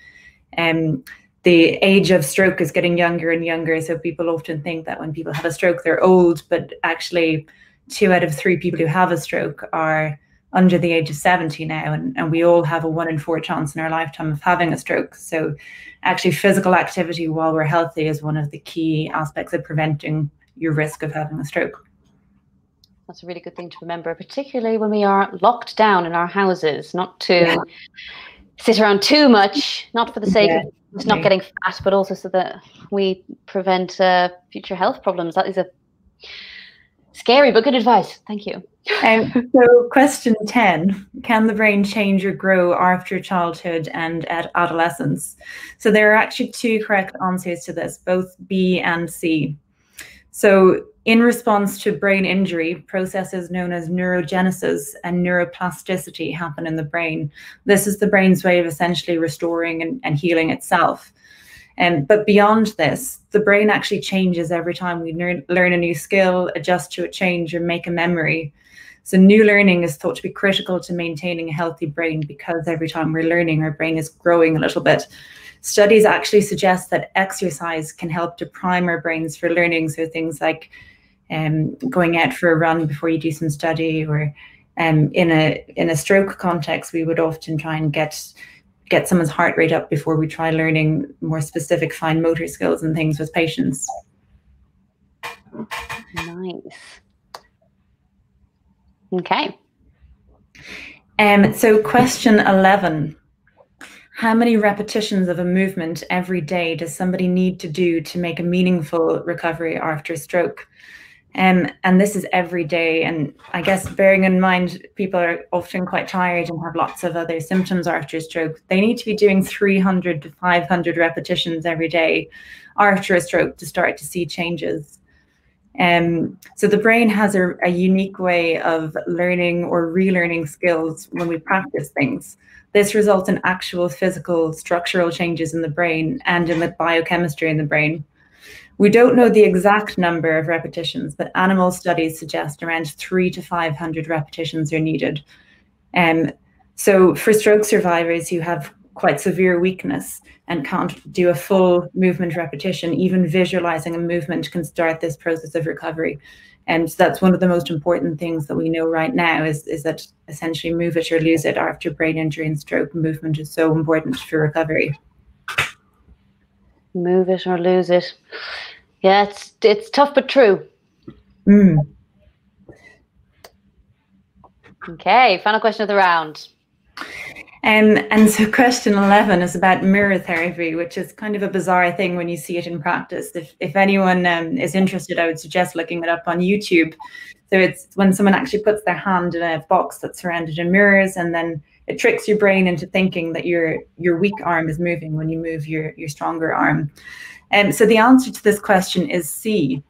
um, the age of stroke is getting younger and younger. So people often think that when people have a stroke, they're old, but actually, two out of three people who have a stroke are under the age of 70 now, and, and we all have a one in four chance in our lifetime of having a stroke. So, actually, physical activity while we're healthy is one of the key aspects of preventing your risk of having a stroke. That's a really good thing to remember, particularly when we are locked down in our houses, not to yeah. sit around too much, not for the sake yeah. of not getting fat, but also so that we prevent uh, future health problems. That is a scary but good advice. Thank you. Um, so, question 10 Can the brain change or grow after childhood and at adolescence? So, there are actually two correct answers to this, both B and C. So, in response to brain injury, processes known as neurogenesis and neuroplasticity happen in the brain. This is the brain's way of essentially restoring and, and healing itself. Um, but beyond this, the brain actually changes every time we learn, learn a new skill, adjust to a change, or make a memory. So, new learning is thought to be critical to maintaining a healthy brain because every time we're learning, our brain is growing a little bit. Studies actually suggest that exercise can help to prime our brains for learning. So, things like um, going out for a run before you do some study or um, in a in a stroke context, we would often try and get get someone's heart rate up before we try learning more specific fine motor skills and things with patients. Nice. Okay. Um, so question 11. How many repetitions of a movement every day does somebody need to do to make a meaningful recovery after a stroke? Um, and this is every day. And I guess bearing in mind people are often quite tired and have lots of other symptoms after a stroke, they need to be doing 300 to 500 repetitions every day after a stroke to start to see changes. Um, so the brain has a, a unique way of learning or relearning skills when we practice things. This results in actual physical structural changes in the brain and in the biochemistry in the brain. We don't know the exact number of repetitions, but animal studies suggest around three to 500 repetitions are needed. Um, so for stroke survivors who have quite severe weakness and can't do a full movement repetition, even visualizing a movement can start this process of recovery. And that's one of the most important things that we know right now is, is that essentially move it or lose it after brain injury and stroke movement is so important for recovery. Move it or lose it. Yeah, it's it's tough but true. Mm. Okay, final question of the round. Um, and so question 11 is about mirror therapy, which is kind of a bizarre thing when you see it in practice. If, if anyone um, is interested, I would suggest looking it up on YouTube. So it's when someone actually puts their hand in a box that's surrounded in mirrors and then it tricks your brain into thinking that your your weak arm is moving when you move your, your stronger arm. And um, so the answer to this question is C,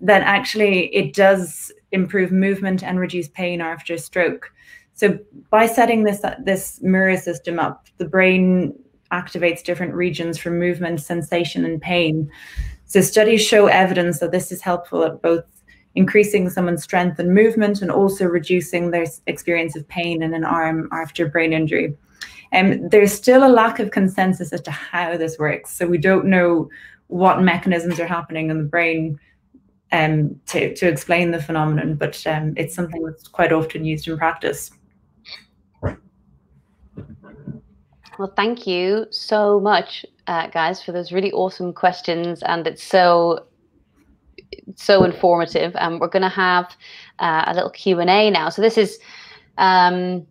that actually it does improve movement and reduce pain after a stroke. So by setting this this mirror system up, the brain activates different regions for movement, sensation, and pain. So studies show evidence that this is helpful at both increasing someone's strength and movement and also reducing their experience of pain in an arm after brain injury. And um, there's still a lack of consensus as to how this works. So we don't know what mechanisms are happening in the brain um, to, to explain the phenomenon, but um, it's something that's quite often used in practice. Well, thank you so much, uh, guys, for those really awesome questions. And it's so so informative. And um, we're going to have uh, a little Q and A now. So this is um,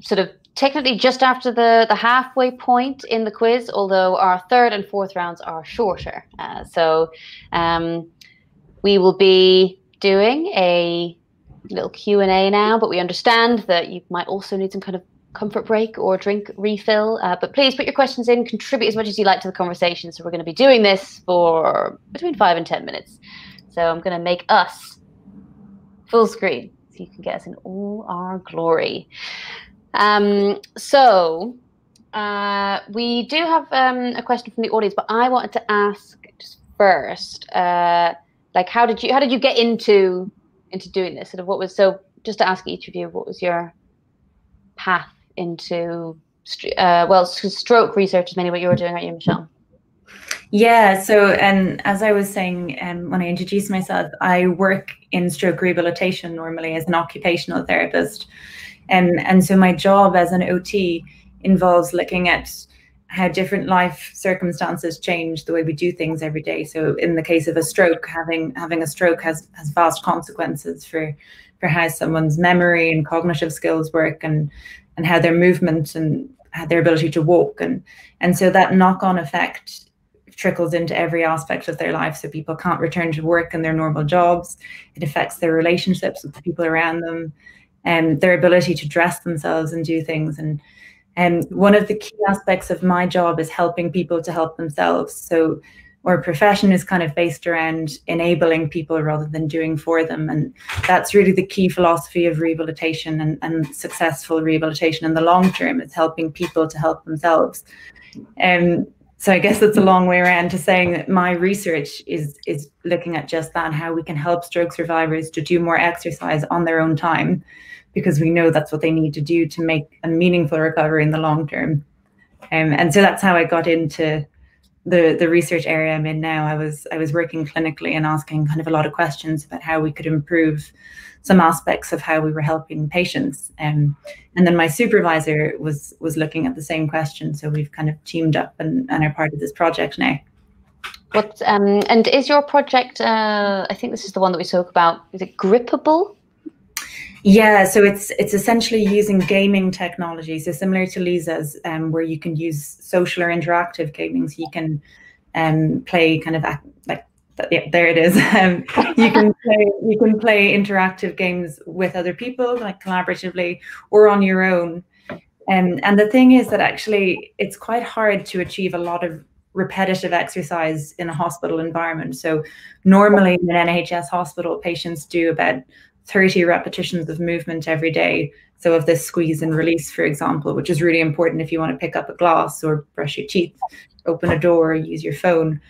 sort of technically just after the the halfway point in the quiz, although our third and fourth rounds are shorter. Uh, so um, we will be doing a little Q and A now, but we understand that you might also need some kind of comfort break or drink refill. Uh, but please put your questions in, contribute as much as you like to the conversation. So we're going to be doing this for between five and 10 minutes. So I'm going to make us full screen so you can get us in all our glory. Um, so uh, we do have um, a question from the audience, but I wanted to ask just first, uh, like how did you how did you get into into doing this? Sort of what was so just to ask each of you, what was your path into uh, well stroke research is mainly what you were doing, aren't you, Michelle? Yeah. So, and as I was saying um, when I introduced myself, I work in stroke rehabilitation normally as an occupational therapist, and and so my job as an OT involves looking at how different life circumstances change the way we do things every day. So, in the case of a stroke, having having a stroke has has vast consequences for for how someone's memory and cognitive skills work, and and how their movement and their ability to walk. And and so that knock-on effect trickles into every aspect of their life. So people can't return to work and their normal jobs. It affects their relationships with the people around them and their ability to dress themselves and do things. And and one of the key aspects of my job is helping people to help themselves. So our profession is kind of based around enabling people rather than doing for them. And that's really the key philosophy of rehabilitation and, and successful rehabilitation in the long term is helping people to help themselves. Um, so I guess that's a long way around to saying that my research is is looking at just that, how we can help stroke survivors to do more exercise on their own time, because we know that's what they need to do to make a meaningful recovery in the long term. Um, and so that's how I got into the the research area I'm in now, I was I was working clinically and asking kind of a lot of questions about how we could improve some aspects of how we were helping patients. Um, and then my supervisor was was looking at the same question, so we've kind of teamed up and, and are part of this project now. What um, and is your project? Uh, I think this is the one that we spoke about. Is it grippable? Yeah, so it's it's essentially using gaming technology, so similar to Leeza's, um, where you can use social or interactive gaming. So you can um, play kind of like yeah, there it is. Um, you can play you can play interactive games with other people, like collaboratively, or on your own. And and the thing is that actually it's quite hard to achieve a lot of repetitive exercise in a hospital environment. So normally in an NHS hospital, patients do about 30 repetitions of movement every day. So of this squeeze and release, for example, which is really important if you want to pick up a glass or brush your teeth, open a door, use your phone.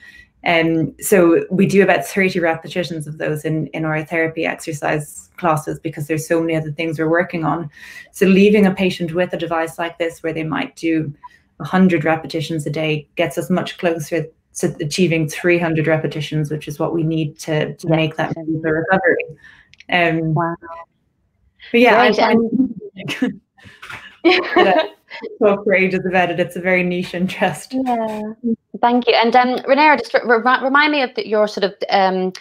And um, so we do about 30 repetitions of those in, in our therapy exercise classes because there's so many other things we're working on. So leaving a patient with a device like this where they might do 100 repetitions a day gets us much closer to achieving 300 repetitions, which is what we need to, to make that recovery. Um, wow. But yeah, right. I find talk for ages about it. It's a very niche interest. Yeah. Thank you. And um, Reneira, just re- remind me of the, your sort of um,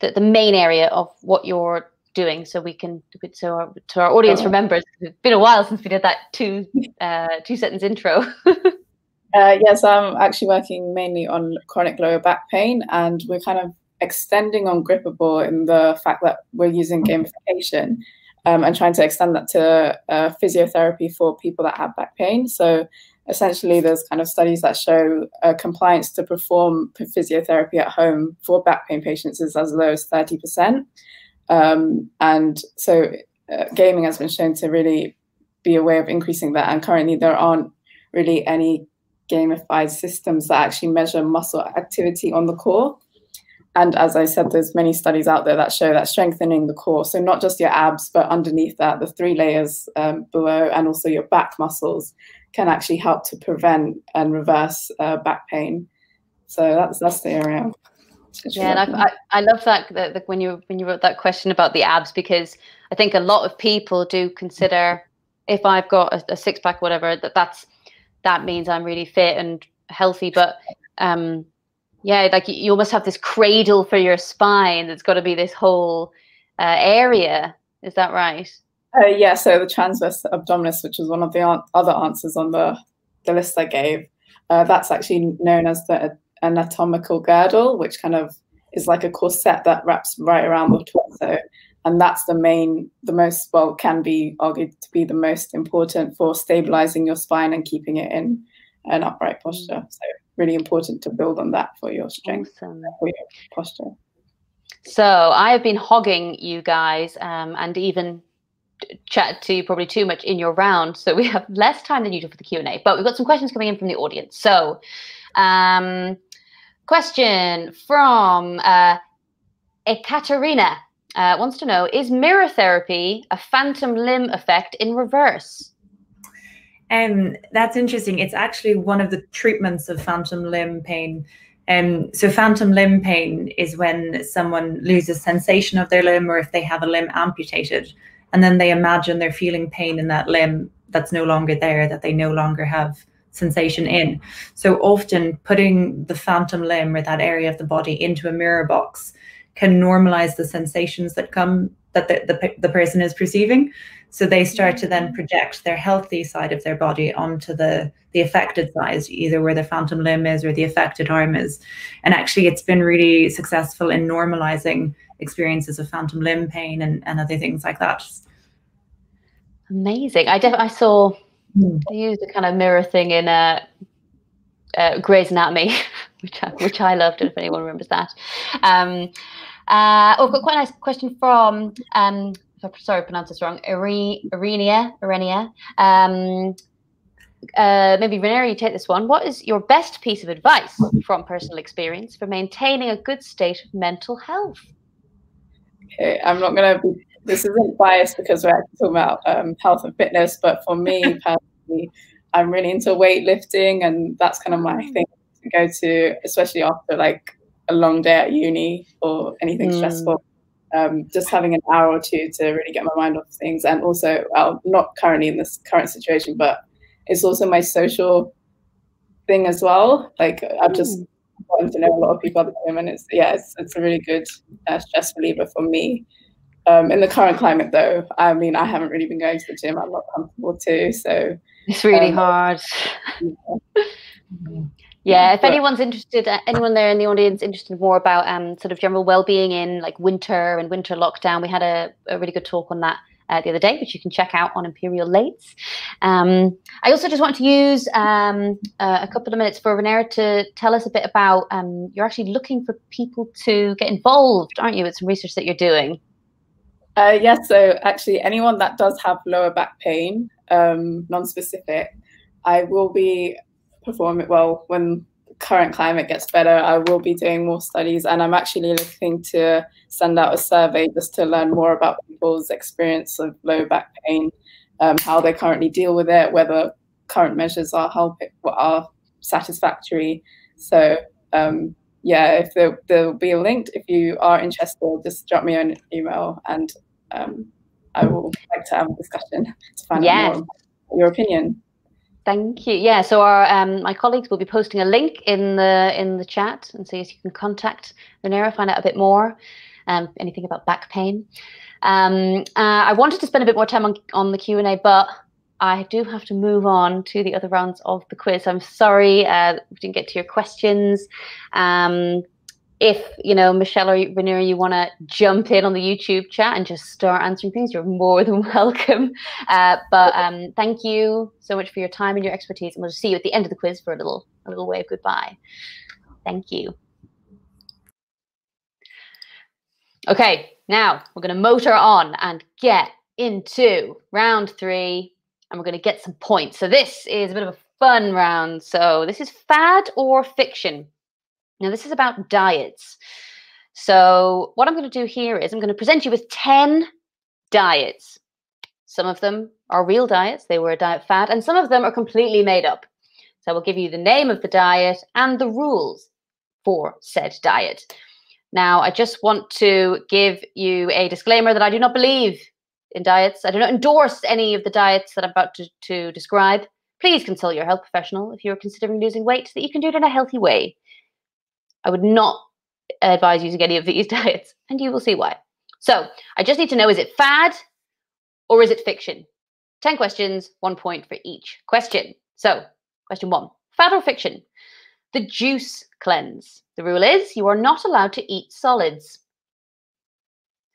the, the main area of what you're doing, so we can so our, to our audience remembers. It's been a while since we did that two uh, two sentence intro. uh, yes, I'm actually working mainly on chronic lower back pain, and we're kind of extending on Grippable in the fact that we're using gamification um, and trying to extend that to uh, physiotherapy for people that have back pain. So essentially, there's kind of studies that show uh, compliance to perform physiotherapy at home for back pain patients is as low as 30%. Um, and so uh, gaming has been shown to really be a way of increasing that. And currently, there aren't really any gamified systems that actually measure muscle activity on the core. And as I said, there's many studies out there that show that strengthening the core, so not just your abs, but underneath that, the three layers um, below, and also your back muscles, can actually help to prevent and reverse uh, back pain. So that's that's the area. Yeah, and I, I love that, that, that when you when you wrote that question about the abs because I think a lot of people do consider if I've got a, a six pack, whatever, that that's that means I'm really fit and healthy. But um, Yeah, like you almost have this cradle for your spine. There's got to be this whole uh, area. Is that right? Uh, yeah, so the transverse abdominis, which is one of the an- other answers on the, the list I gave, uh, that's actually known as the anatomical girdle, which kind of is like a corset that wraps right around the torso. And that's the main, the most, well, can be argued to be the most important for stabilizing your spine and keeping it in an upright posture. So, really important to build on that for your strength, Awesome. for your posture. So I have been hogging you guys um, and even chat to you probably too much in your round. So we have less time than usual for the Q&A, but we've got some questions coming in from the audience. So um, question from uh, Ekaterina uh, wants to know, is mirror therapy a phantom limb effect in reverse? Um, that's interesting. It's actually one of the treatments of phantom limb pain. Um, so phantom limb pain is when someone loses sensation of their limb or if they have a limb amputated and then they imagine they're feeling pain in that limb that's no longer there, that they no longer have sensation in. So often putting the phantom limb or that area of the body into a mirror box can normalize the sensations that come that the, the, the person is perceiving. So they start to then project their healthy side of their body onto the the affected side, either where the phantom limb is or the affected arm is. And actually, it's been really successful in normalizing experiences of phantom limb pain and, and other things like that. Amazing. I def- I saw Mm. they used a kind of mirror thing in uh, uh, Grey's Anatomy, which I, which I loved. If anyone remembers that. Um, uh, oh, I've got quite a nice question from. Um, sorry, I pronounced this wrong. Irenia. Irenia. Um, uh, maybe Reneira, you take this one. What is your best piece of advice from personal experience for maintaining a good state of mental health? Okay, I'm not going to be, this isn't biased because we're actually talking about um, health and fitness, but for me personally, I'm really into weightlifting and that's kind of my thing to go to, especially after like a long day at uni or anything Mm. stressful. Um, just having an hour or two to really get my mind off things. And also, well, not currently in this current situation, but it's also my social thing as well. Like I've just gotten to know a lot of people at the gym, and it's yeah, it's it's a really good uh, stress reliever for me. Um, in the current climate, though, I mean, I haven't really been going to the gym. I'm not comfortable too, so It's really Um, hard. yeah. Yeah, if anyone's interested, uh, anyone there in the audience interested more about um, sort of general well-being in like winter and winter lockdown, we had a, a really good talk on that uh, the other day, which you can check out on Imperial Lates. Um, I also just want to use um, uh, a couple of minutes for Reneira to tell us a bit about. Um, you're actually looking for people to get involved, aren't you? With some research that you're doing. Uh, yes, so actually, anyone that does have lower back pain, um, non-specific, I will be performing well when the current climate gets better. I will be doing more studies, and I'm actually looking to send out a survey just to learn more about people's experience of low back pain, um, how they currently deal with it, whether current measures are helping, are satisfactory. So um, yeah, if there there'll be a link, if you are interested, just drop me an email and um, I will like to have a discussion to find Yes. out more your opinion. Thank you. Yeah, so our um, my colleagues will be posting a link in the in the chat, and so you can contact Reneira, find out a bit more, um, anything about back pain. Um, uh, I wanted to spend a bit more time on on the Q and A, but I do have to move on to the other rounds of the quiz. I'm sorry uh, we didn't get to your questions. Um, if you know Michelle or Reneira, you want to jump in on the YouTube chat and just start answering things, you're more than welcome. Uh, but um, thank you so much for your time and your expertise, and we'll see you at the end of the quiz for a little a little wave goodbye. Thank you. Okay, now we're going to motor on and get into round three, and we're going to get some points. So this is a bit of a fun round. So this is fad or fiction. Now this is about diets. So what I'm going to do here is I'm going to present you with ten diets. Some of them are real diets, they were a diet fad, and some of them are completely made up. So I will give you the name of the diet and the rules for said diet. Now, I just want to give you a disclaimer that I do not believe in diets. I do not endorse any of the diets that I'm about to, to describe. Please consult your health professional if you're considering losing weight so that you can do it in a healthy way. I would not advise using any of these diets, and you will see why. So I just need to know is it fad or is it fiction? 10 questions, one point for each question. So, question one fad or fiction? The juice cleanse. The rule is you are not allowed to eat solids.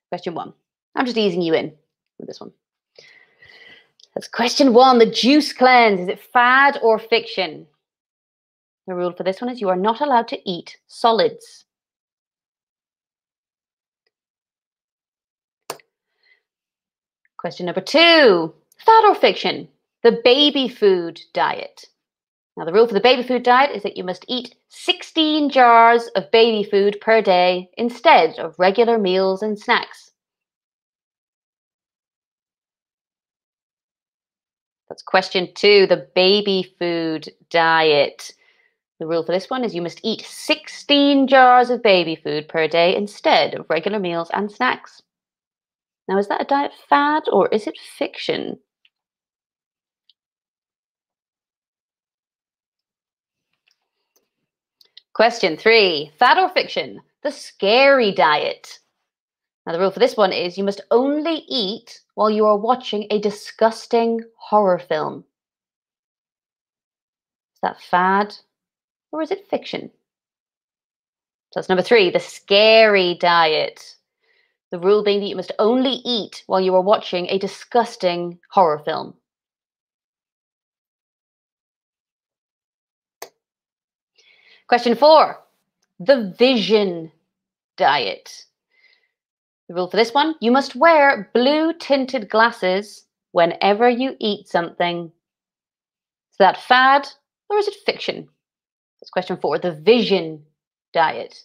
Question one. I'm just easing you in with this one. That's question one. The juice cleanse. Is it fad or fiction? The rule for this one is you are not allowed to eat solids. Question number two Fad or fiction? The baby food diet. Now, the rule for the baby food diet is that you must eat 16 jars of baby food per day instead of regular meals and snacks. That's question two, the baby food diet. The rule for this one is you must eat 16 jars of baby food per day instead of regular meals and snacks. Now, is that a diet fad or is it fiction? Question three Fad or fiction? The scary diet. Now, the rule for this one is you must only eat while you are watching a disgusting horror film. Is that fad or is it fiction? So that's number three, the scary diet. The rule being that you must only eat while you are watching a disgusting horror film. Question four, the vision diet. The rule for this one, you must wear blue tinted glasses whenever you eat something. Is that fad or is it fiction? Question four, the vision diet.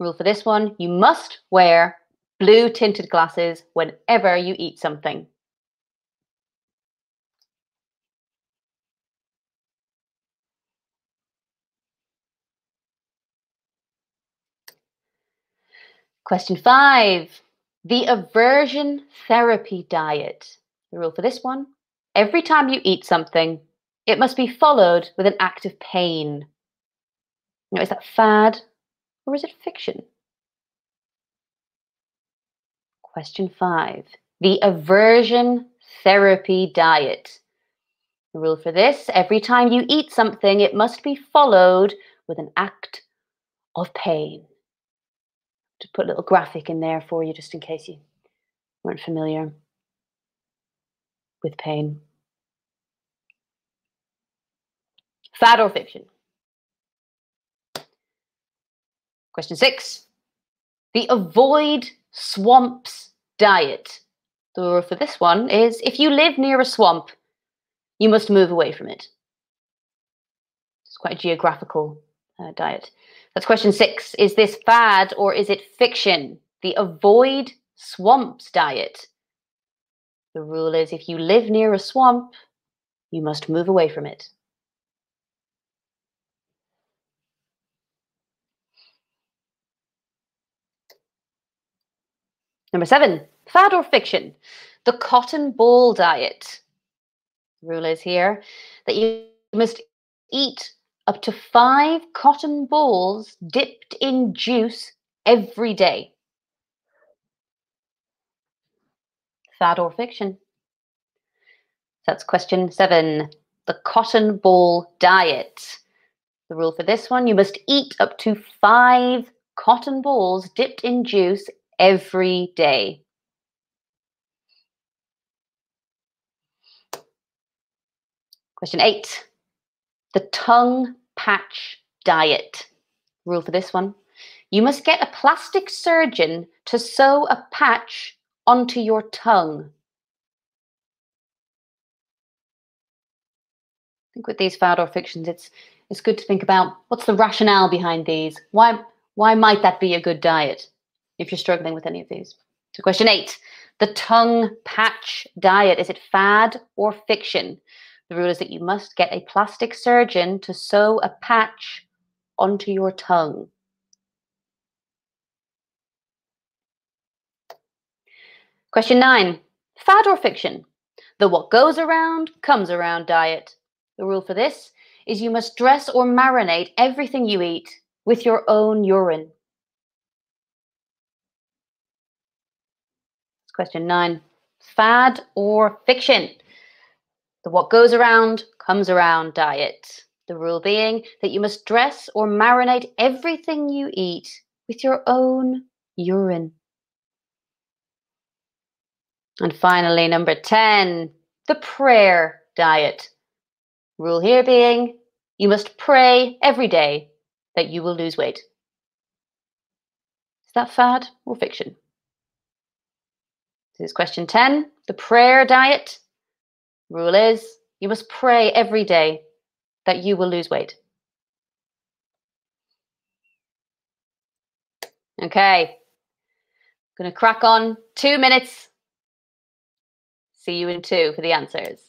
Rule for this one, you must wear blue tinted glasses whenever you eat something. Question five, the aversion therapy diet. The rule for this one, every time you eat something, it must be followed with an act of pain. Now, is that fad or is it fiction? Question five, the aversion therapy diet. The rule for this, every time you eat something, it must be followed with an act of pain to put a little graphic in there for you just in case you weren't familiar with pain. Fad or fiction? Question six. The avoid swamps diet. The rule for this one is if you live near a swamp, you must move away from it. It's quite a geographical uh, diet. That's question six. Is this fad or is it fiction? The avoid swamps diet. The rule is if you live near a swamp, you must move away from it. Number seven, fad or fiction? The cotton ball diet. The rule is here that you must eat up to five cotton balls dipped in juice every day. Fad or fiction? That's question seven. The cotton ball diet. The rule for this one you must eat up to five cotton balls dipped in juice every day. Question eight the tongue patch diet. Rule for this one. You must get a plastic surgeon to sew a patch onto your tongue. I think with these fad or fictions, it's it's good to think about what's the rationale behind these. Why why might that be a good diet if you're struggling with any of these? So question eight, the tongue patch diet. Is it fad or fiction? The rule is that you must get a plastic surgeon to sew a patch onto your tongue. Question nine, fad or fiction? The what goes around comes around diet. The rule for this is you must dress or marinate everything you eat with your own urine? Question nine fad or fiction? The what goes around comes around diet. The rule being that you must dress or marinate everything you eat with your own urine. And finally, number 10, the prayer diet. Rule here being you must pray every day that you will lose weight. Is that fad or fiction? This is question 10. The prayer diet. Rule is you must pray every day that you will lose weight. Okay. Going to crack on. Two minutes. See you in two for the answers.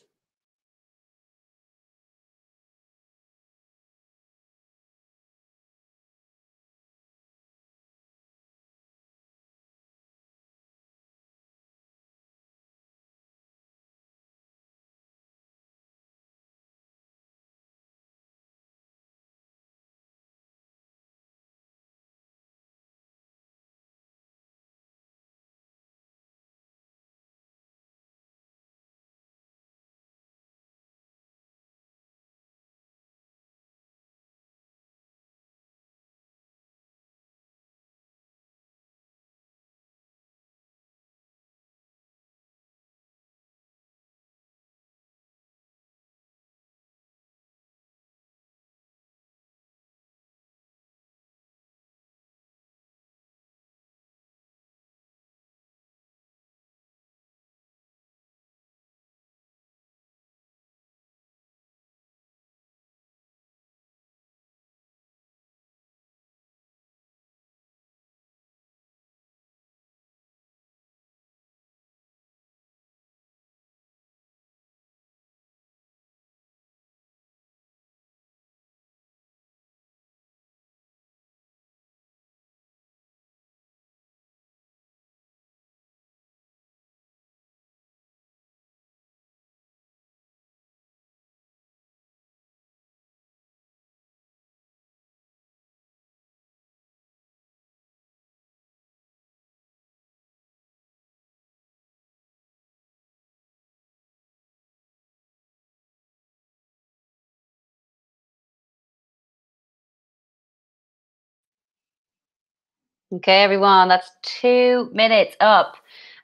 Okay, everyone, that's two minutes up.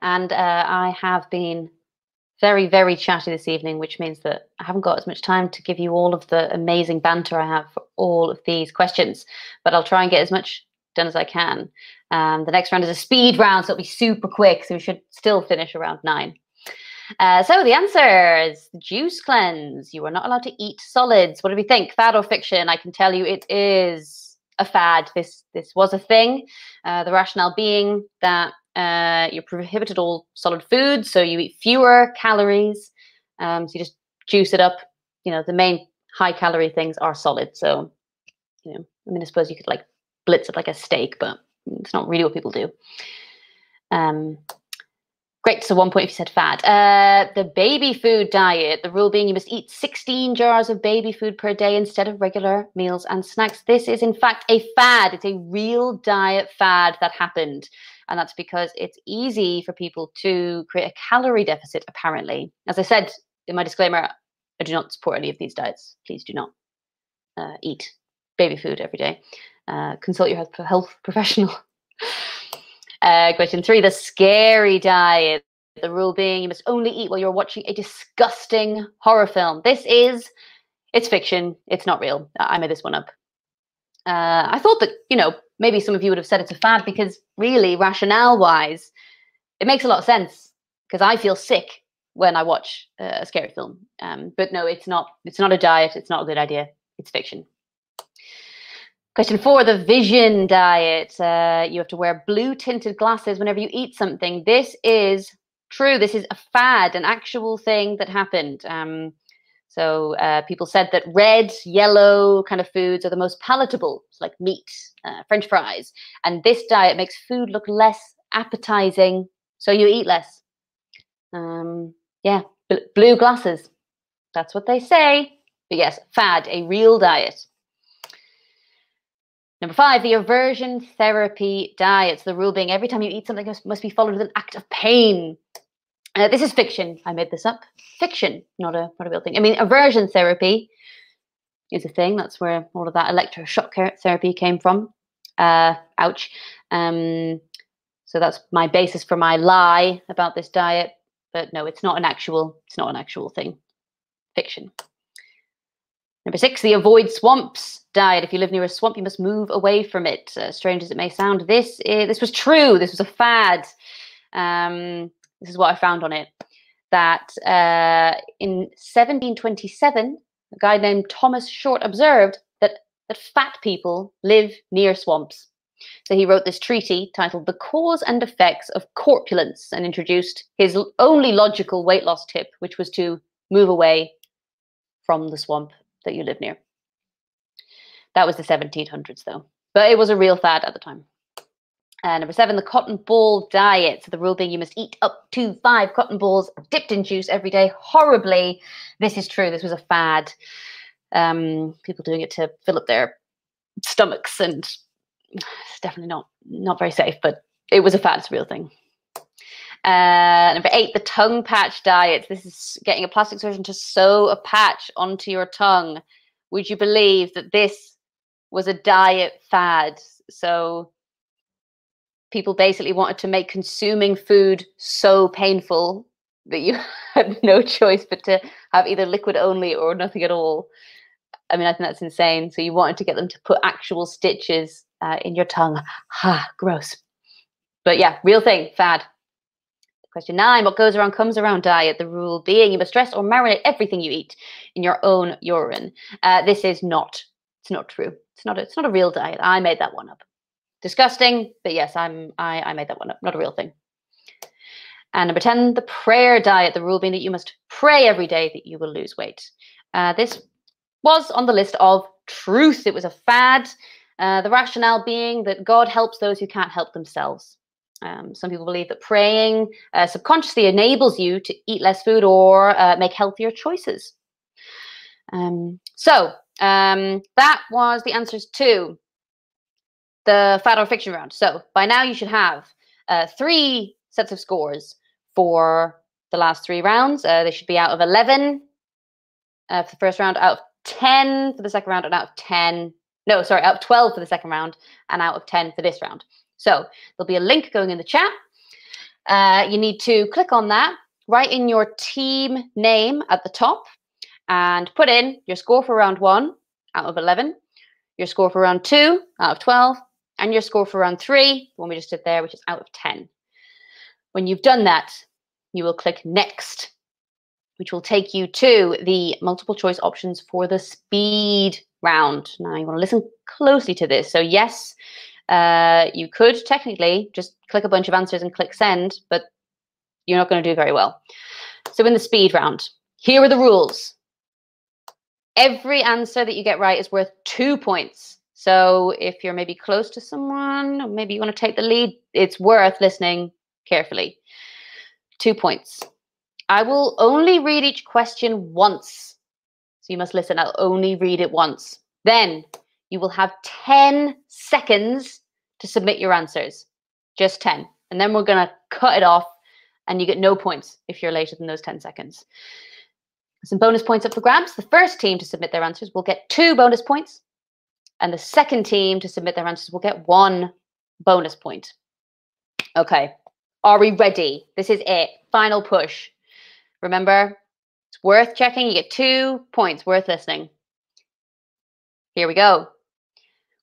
And uh, I have been very, very chatty this evening, which means that I haven't got as much time to give you all of the amazing banter I have for all of these questions. But I'll try and get as much done as I can. Um, the next round is a speed round, so it'll be super quick. So we should still finish around nine. Uh, so the answer is juice cleanse. You are not allowed to eat solids. What do we think? Fad or fiction? I can tell you it is a fad. This this was a thing. Uh, the rationale being that uh, you're prohibited all solid foods, so you eat fewer calories. Um, so you just juice it up. You know, the main high calorie things are solid. So, you know, I mean, I suppose you could like blitz it like a steak, but it's not really what people do. Um, So one point if you said fat. Uh, the baby food diet. The rule being you must eat 16 jars of baby food per day instead of regular meals and snacks. This is in fact a fad. It's a real diet fad that happened. And that's because it's easy for people to create a calorie deficit, apparently. As I said in my disclaimer, I do not support any of these diets. Please do not uh, eat baby food every day. Uh, consult your health professional. Uh, question three, the scary diet. The rule being you must only eat while you're watching a disgusting horror film. This is, it's fiction. It's not real. I made this one up. Uh, I thought that, you know, maybe some of you would have said it's a fad because really, rationale wise, it makes a lot of sense because I feel sick when I watch uh, a scary film. Um, but no, it's not. It's not a diet. It's not a good idea. It's fiction. Question four, the vision diet. Uh, you have to wear blue tinted glasses whenever you eat something. This is true. This is a fad, an actual thing that happened. Um, so uh, people said that red, yellow kind of foods are the most palatable, like meat, uh, French fries. And this diet makes food look less appetizing, so you eat less. Um, yeah, bl blue glasses. That's what they say. But yes, fad, a real diet. Number five, the aversion therapy diet. So the rule being every time you eat something must be followed with an act of pain. Uh, this is fiction. I made this up. Fiction, not a not a real thing. I mean, aversion therapy is a thing. That's where all of that electroshock therapy came from. Uh, ouch. Um, so that's my basis for my lie about this diet. But no, it's not an actual. It's not an actual thing. Fiction. Number six, the avoid swamps diet. If you live near a swamp, you must move away from it. Uh, strange as it may sound, this is, this was true. This was a fad. Um, this is what I found on it. That uh, in 1727, a guy named Thomas Short observed that that fat people live near swamps. So he wrote this treaty titled The Cause and Effects of Corpulence and introduced his only logical weight loss tip, which was to move away from the swamp that you live near. That was the 1700s, though. But it was a real fad at the time. Uh, number seven, the cotton ball diet. So the rule being you must eat up to five cotton balls dipped in juice every day. Horribly, this is true. This was a fad. Um, people doing it to fill up their stomachs, and it's definitely not not very safe. But it was a fad. It's a real thing. Uh, number eight, the tongue patch diet. This is getting a plastic surgeon to sew a patch onto your tongue. Would you believe that this was a diet fad? So people basically wanted to make consuming food so painful that you had no choice but to have either liquid only or nothing at all. I mean, I think that's insane. So you wanted to get them to put actual stitches uh, in your tongue. Ha, gross. But yeah, real thing, fad. Question nine, what goes around comes around diet. The rule being you must dress or marinate everything you eat in your own urine. Uh, this is not, it's not true. It's not, a, it's not a real diet. I made that one up disgusting but yes i'm i, I made that one up not a real thing and number 10 the prayer diet the rule being that you must pray every day that you will lose weight uh, this was on the list of truth it was a fad uh, the rationale being that god helps those who can't help themselves um, some people believe that praying uh, subconsciously enables you to eat less food or uh, make healthier choices um, so um, that was the answers to the fat or fiction round. So by now you should have uh, three sets of scores for the last three rounds. Uh, they should be out of 11 uh, for the first round, out of 10 for the second round, and out of 10. No, sorry, out of 12 for the second round, and out of 10 for this round. So there'll be a link going in the chat. Uh, you need to click on that, write in your team name at the top, and put in your score for round one out of 11, your score for round two out of 12, and your score for round three, the one we just did there, which is out of 10. When you've done that, you will click next, which will take you to the multiple choice options for the speed round. Now you want to listen closely to this. So yes, uh, you could technically just click a bunch of answers and click send, but you're not going to do very well. So in the speed round, here are the rules. Every answer that you get right is worth two points. So if you're maybe close to someone, or maybe you want to take the lead, it's worth listening carefully. Two points. I will only read each question once. So you must listen. I'll only read it once. Then you will have 10 seconds to submit your answers. Just 10. And then we're going to cut it off and you get no points if you're later than those 10 seconds. Some bonus points up for grabs. The first team to submit their answers will get two bonus points. And the second team to submit their answers will get one bonus point. Okay, are we ready? This is it. Final push. Remember, it's worth checking. You get two points, worth listening. Here we go.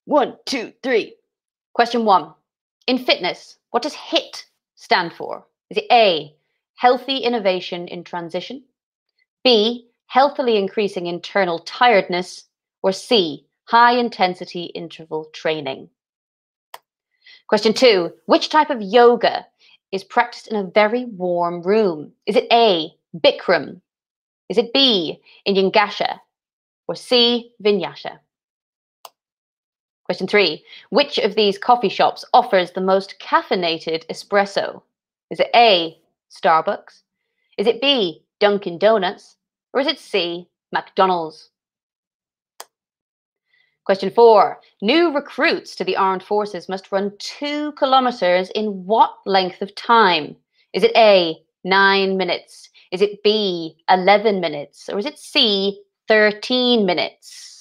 One, two, three. Question one. In fitness, what does HIIT stand for? Is it A, healthy innovation in transition? B, healthily increasing internal tiredness? Or C, high intensity interval training. Question two Which type of yoga is practiced in a very warm room? Is it A, Bikram? Is it B, Iyengasha? Or C, Vinyasa? Question three Which of these coffee shops offers the most caffeinated espresso? Is it A, Starbucks? Is it B, Dunkin' Donuts? Or is it C, McDonald's? Question four New recruits to the armed forces must run two kilometers in what length of time? Is it A, nine minutes? Is it B, 11 minutes? Or is it C, 13 minutes?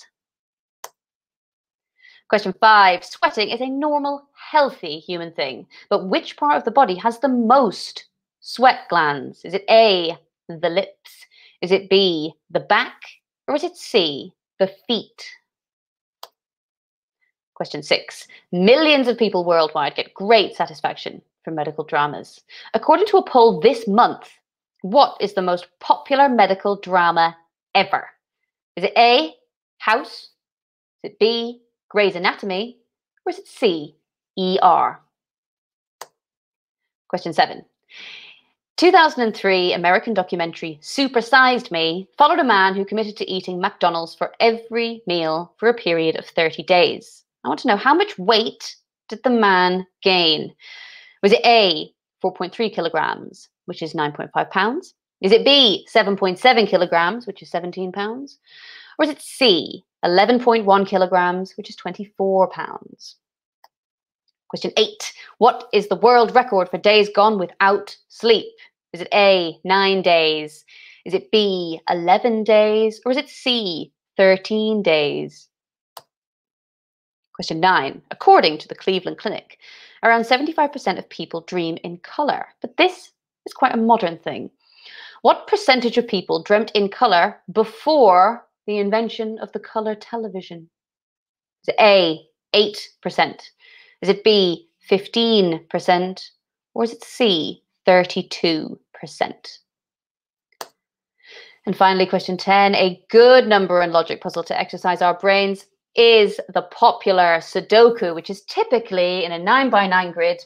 Question five Sweating is a normal, healthy human thing, but which part of the body has the most sweat glands? Is it A, the lips? Is it B, the back? Or is it C, the feet? Question six Millions of people worldwide get great satisfaction from medical dramas. According to a poll this month, what is the most popular medical drama ever? Is it A, House? Is it B, Grey's Anatomy? Or is it C, ER? Question seven. 2003 American documentary Supersized Me followed a man who committed to eating McDonald's for every meal for a period of 30 days. I want to know how much weight did the man gain? Was it A, 4.3 kilograms, which is 9.5 pounds? Is it B, 7.7 kilograms, which is 17 pounds? Or is it C, 11.1 kilograms, which is 24 pounds? Question eight What is the world record for days gone without sleep? Is it A, nine days? Is it B, 11 days? Or is it C, 13 days? Question nine. According to the Cleveland Clinic, around 75% of people dream in colour, but this is quite a modern thing. What percentage of people dreamt in colour before the invention of the colour television? Is it A, 8%? Is it B, 15%? Or is it C, 32%? And finally, question 10 a good number and logic puzzle to exercise our brains is the popular Sudoku, which is typically in a nine by nine grid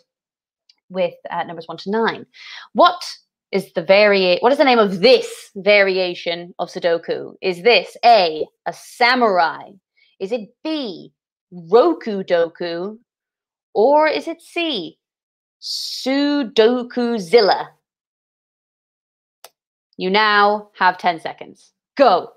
with uh, numbers one to nine. What is the vari- What is the name of this variation of Sudoku? Is this A, a samurai? Is it B, Roku Doku? Or is it C, Sudoku Zilla? You now have 10 seconds. Go.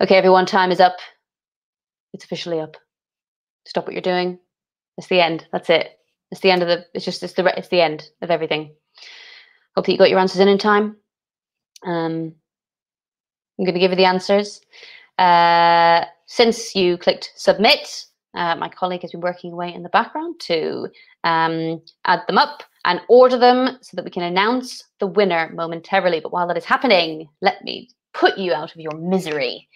Okay, everyone, time is up. It's officially up. Stop what you're doing. It's the end. That's it. It's the end of the. It's just. It's the. It's the end of everything. Hope that you got your answers in in time. Um, I'm going to give you the answers. Uh, since you clicked submit, uh, my colleague has been working away in the background to um, add them up and order them so that we can announce the winner momentarily. But while that is happening, let me put you out of your misery.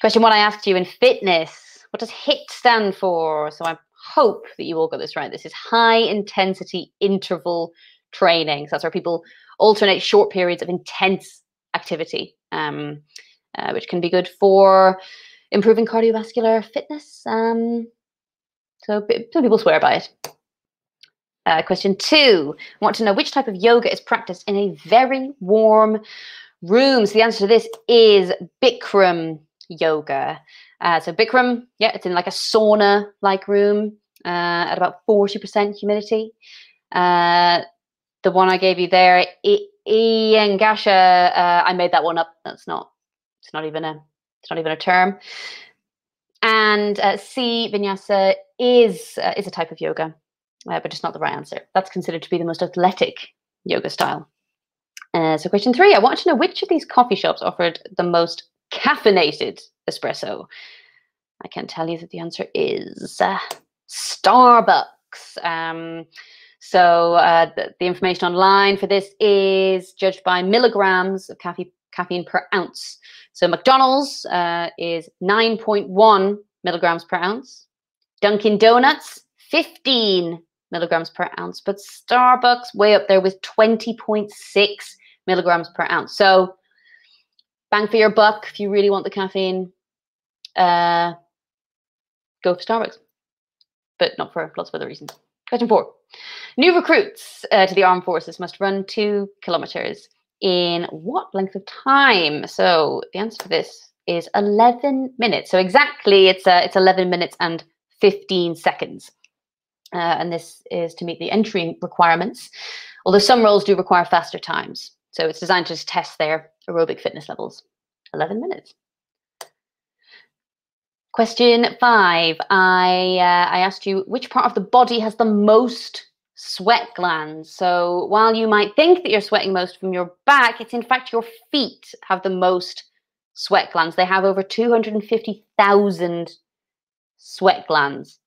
Question one I asked you in fitness what does HIIT stand for? So I hope that you all got this right. This is high intensity interval training. So that's where people alternate short periods of intense activity, um, uh, which can be good for improving cardiovascular fitness. Um, so some people swear by it. Uh, question two, want to know which type of yoga is practiced in a very warm room. So the answer to this is Bikram yoga. Uh, so Bikram, yeah, it's in like a sauna-like room uh, at about 40% humidity. Uh, the one I gave you there, Iyengar, uh, I made that one up. That's not, it's not even a it's not even a term. And uh, C, vinyasa is uh, is a type of yoga, but it's not the right answer. That's considered to be the most athletic yoga style. Uh, so, question three: I want to know which of these coffee shops offered the most caffeinated espresso. I can tell you that the answer is uh, Starbucks. Um, so uh, the, the, information online for this is judged by milligrams of caffeine, caffeine per ounce. So McDonald's uh, is 9.1 milligrams per ounce. Dunkin' Donuts, 15 milligrams per ounce. But Starbucks, way up there with 20.6 milligrams per ounce. So bang for your buck if you really want the caffeine. Uh, go for Starbucks, but not for lots of other reasons. Question four. New recruits uh, to the armed forces must run two kilometers in what length of time? So the answer to this is 11 minutes. So exactly, it's uh, it's 11 minutes and 15 seconds. uh, and this is to meet the entry requirements, although some roles do require faster times. So it's designed to just test their aerobic fitness levels. 11 minutes. Question five. I uh, I asked you which part of the body has the most sweat glands. So while you might think that you're sweating most from your back, it's in fact your feet have the most sweat glands. They have over 250,000 sweat glands.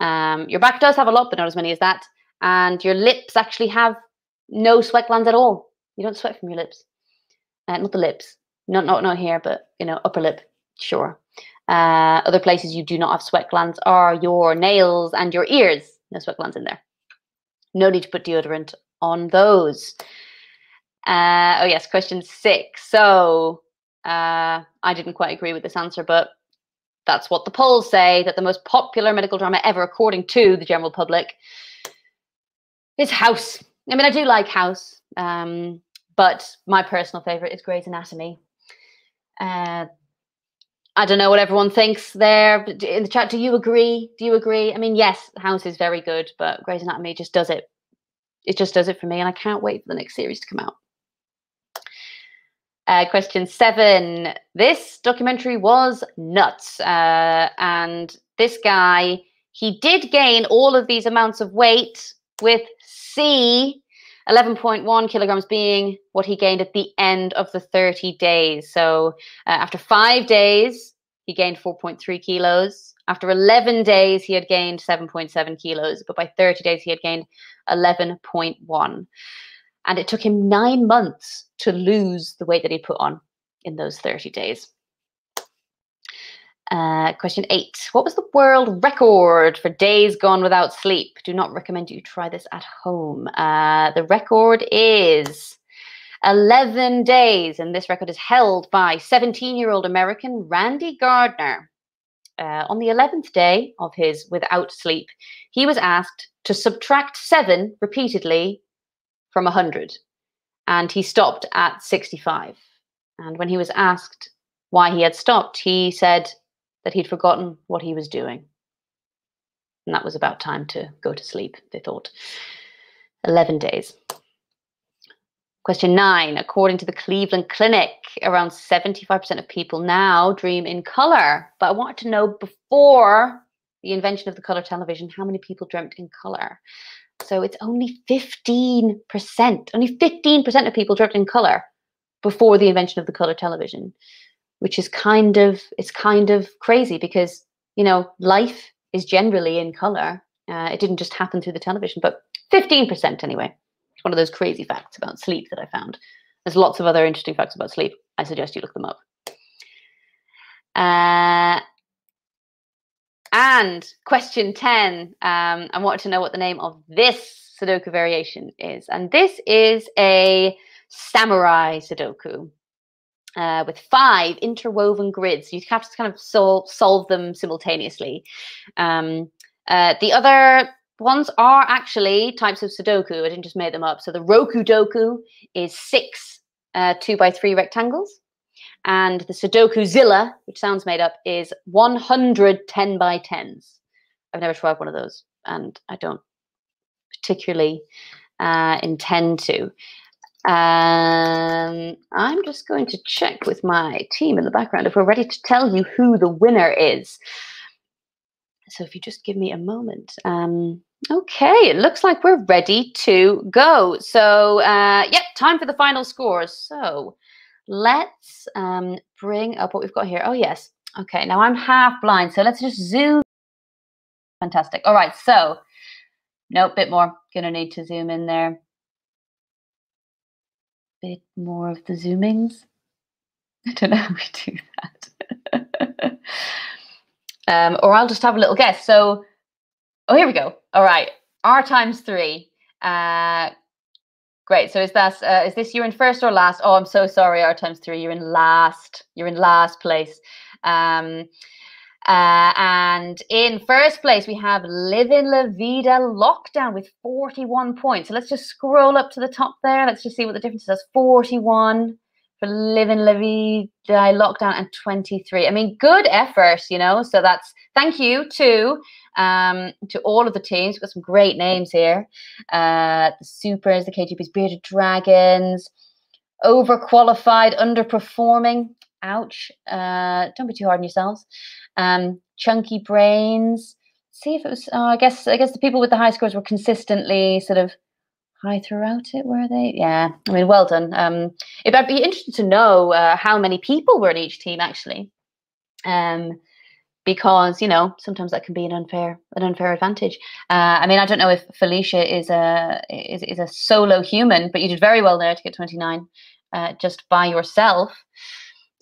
Um, your back does have a lot, but not as many as that. And your lips actually have no sweat glands at all. You don't sweat from your lips. Uh, not the lips, not not not here, but you know, upper lip, sure. Uh, other places you do not have sweat glands are your nails and your ears. No sweat glands in there. No need to put deodorant on those. Uh, oh yes, question six. So uh, I didn't quite agree with this answer, but that's what the polls say that the most popular medical drama ever, according to the general public, is House. I mean, I do like House, um, but my personal favorite is Grey's Anatomy. Uh, I don't know what everyone thinks there in the chat. Do you agree? Do you agree? I mean, yes, House is very good, but Grey's Anatomy just does it. It just does it for me, and I can't wait for the next series to come out. Uh, question seven. This documentary was nuts. Uh, and this guy, he did gain all of these amounts of weight with C, 11.1 kilograms being what he gained at the end of the 30 days. So uh, after five days, he gained 4.3 kilos. After 11 days, he had gained 7.7 kilos. But by 30 days, he had gained 11.1. And it took him nine months to lose the weight that he put on in those 30 days. Uh, question eight. What was the world record for days gone without sleep? Do not recommend you try this at home. Uh, the record is 11 days, and this record is held by 17 year old American Randy Gardner. Uh, on the 11th day of his without sleep, he was asked to subtract seven repeatedly from 100 and he stopped at 65 and when he was asked why he had stopped he said that he'd forgotten what he was doing. And that was about time to go to sleep they thought. 11 days. Question 9 according to the cleveland clinic around 75% of people now dream in color. But i wanted to know before the invention of the color television how many people dreamt in color? So it's only 15%. Only 15% of people dreamt in color before the invention of the color television, which is kind of it's kind of crazy because you know life is generally in color. Uh, it didn't just happen through the television, but 15% anyway. It's one of those crazy facts about sleep that I found. There's lots of other interesting facts about sleep. I suggest you look them up. Uh, and question 10, um, I wanted to know what the name of this Sudoku variation is. And this is a samurai Sudoku uh, with five interwoven grids. You have to kind of sol solve them simultaneously. Um, uh, the other ones are actually types of Sudoku. I didn't just make them up. So the Roku Doku is six uh, two by three rectangles. And the Sudoku Zilla, which sounds made up, is 110 by 10s. I've never tried one of those, and I don't particularly uh, intend to. Um, I'm just going to check with my team in the background if we're ready to tell you who the winner is. So if you just give me a moment. Um, okay, it looks like we're ready to go. So, uh, yep, time for the final scores. So, Let's um, bring up what we've got here. Oh, yes. Okay, now I'm half blind, so let's just zoom. Fantastic. All right, so, nope, bit more. Gonna need to zoom in there. Bit more of the zoomings. I don't know how we do that. um, or I'll just have a little guess. So, oh, here we go. All right, R times three. Uh, Great. So is that uh, is this you're in first or last? Oh, I'm so sorry. R times three. You're in last. You're in last place. Um, uh, and in first place, we have Living La Vida Lockdown with 41 points. So let's just scroll up to the top there. Let's just see what the difference is. 41 for living La Vida lockdown and 23. I mean, good effort, you know. So that's thank you to um, to all of the teams. We've got some great names here. Uh, the Supers, the KGB's Bearded Dragons, overqualified, underperforming. Ouch. Uh, don't be too hard on yourselves. Um, chunky brains. See if it was. Oh, I guess. I guess the people with the high scores were consistently sort of high throughout it, were they? Yeah, I mean, well done. Um, it, I'd be interested to know uh, how many people were in each team actually, um, because you know sometimes that can be an unfair an unfair advantage. Uh, I mean, I don't know if Felicia is a is, is a solo human, but you did very well there to get twenty nine uh, just by yourself.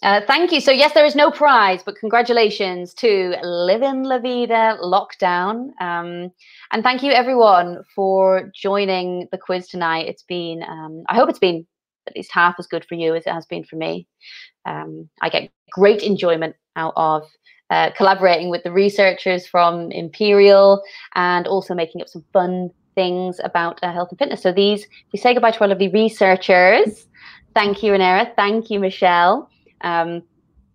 Uh, thank you. So yes, there is no prize, but congratulations to Living La Vida Lockdown. Um, and thank you everyone for joining the quiz tonight. It's been, um, I hope it's been at least half as good for you as it has been for me. Um, I get great enjoyment out of uh, collaborating with the researchers from Imperial and also making up some fun things about uh, health and fitness. So these, we say goodbye to our lovely researchers. Thank you, Reneira. Thank you, Michelle. Um,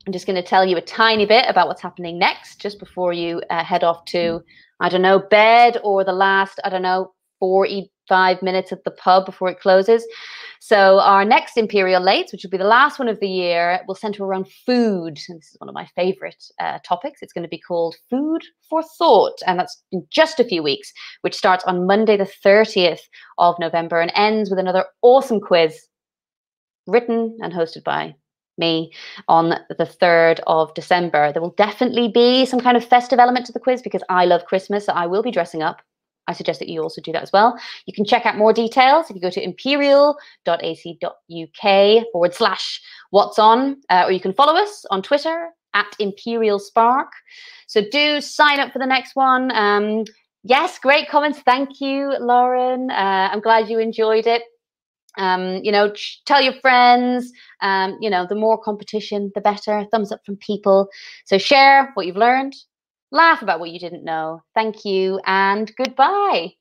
I'm just going to tell you a tiny bit about what's happening next, just before you uh, head off to, I don't know, bed or the last, I don't know, 45 minutes at the pub before it closes. So our next Imperial Lates, which will be the last one of the year, will center around food. And this is one of my favorite uh, topics. It's going to be called Food for Thought. And that's in just a few weeks, which starts on Monday, the 30th of November and ends with another awesome quiz written and hosted by me on the 3rd of December. There will definitely be some kind of festive element to the quiz because I love Christmas, so I will be dressing up. I suggest that you also do that as well. You can check out more details if you go to imperial.ac.uk forward slash what's on, uh, or you can follow us on Twitter at Imperial Spark. So do sign up for the next one. Um, yes, great comments. Thank you, Lauren. Uh, I'm glad you enjoyed it um, you know tell your friends um, you know the more competition the better. Thumbs up from people. So share what you've learned. Laugh about what you didn't know. Thank you and goodbye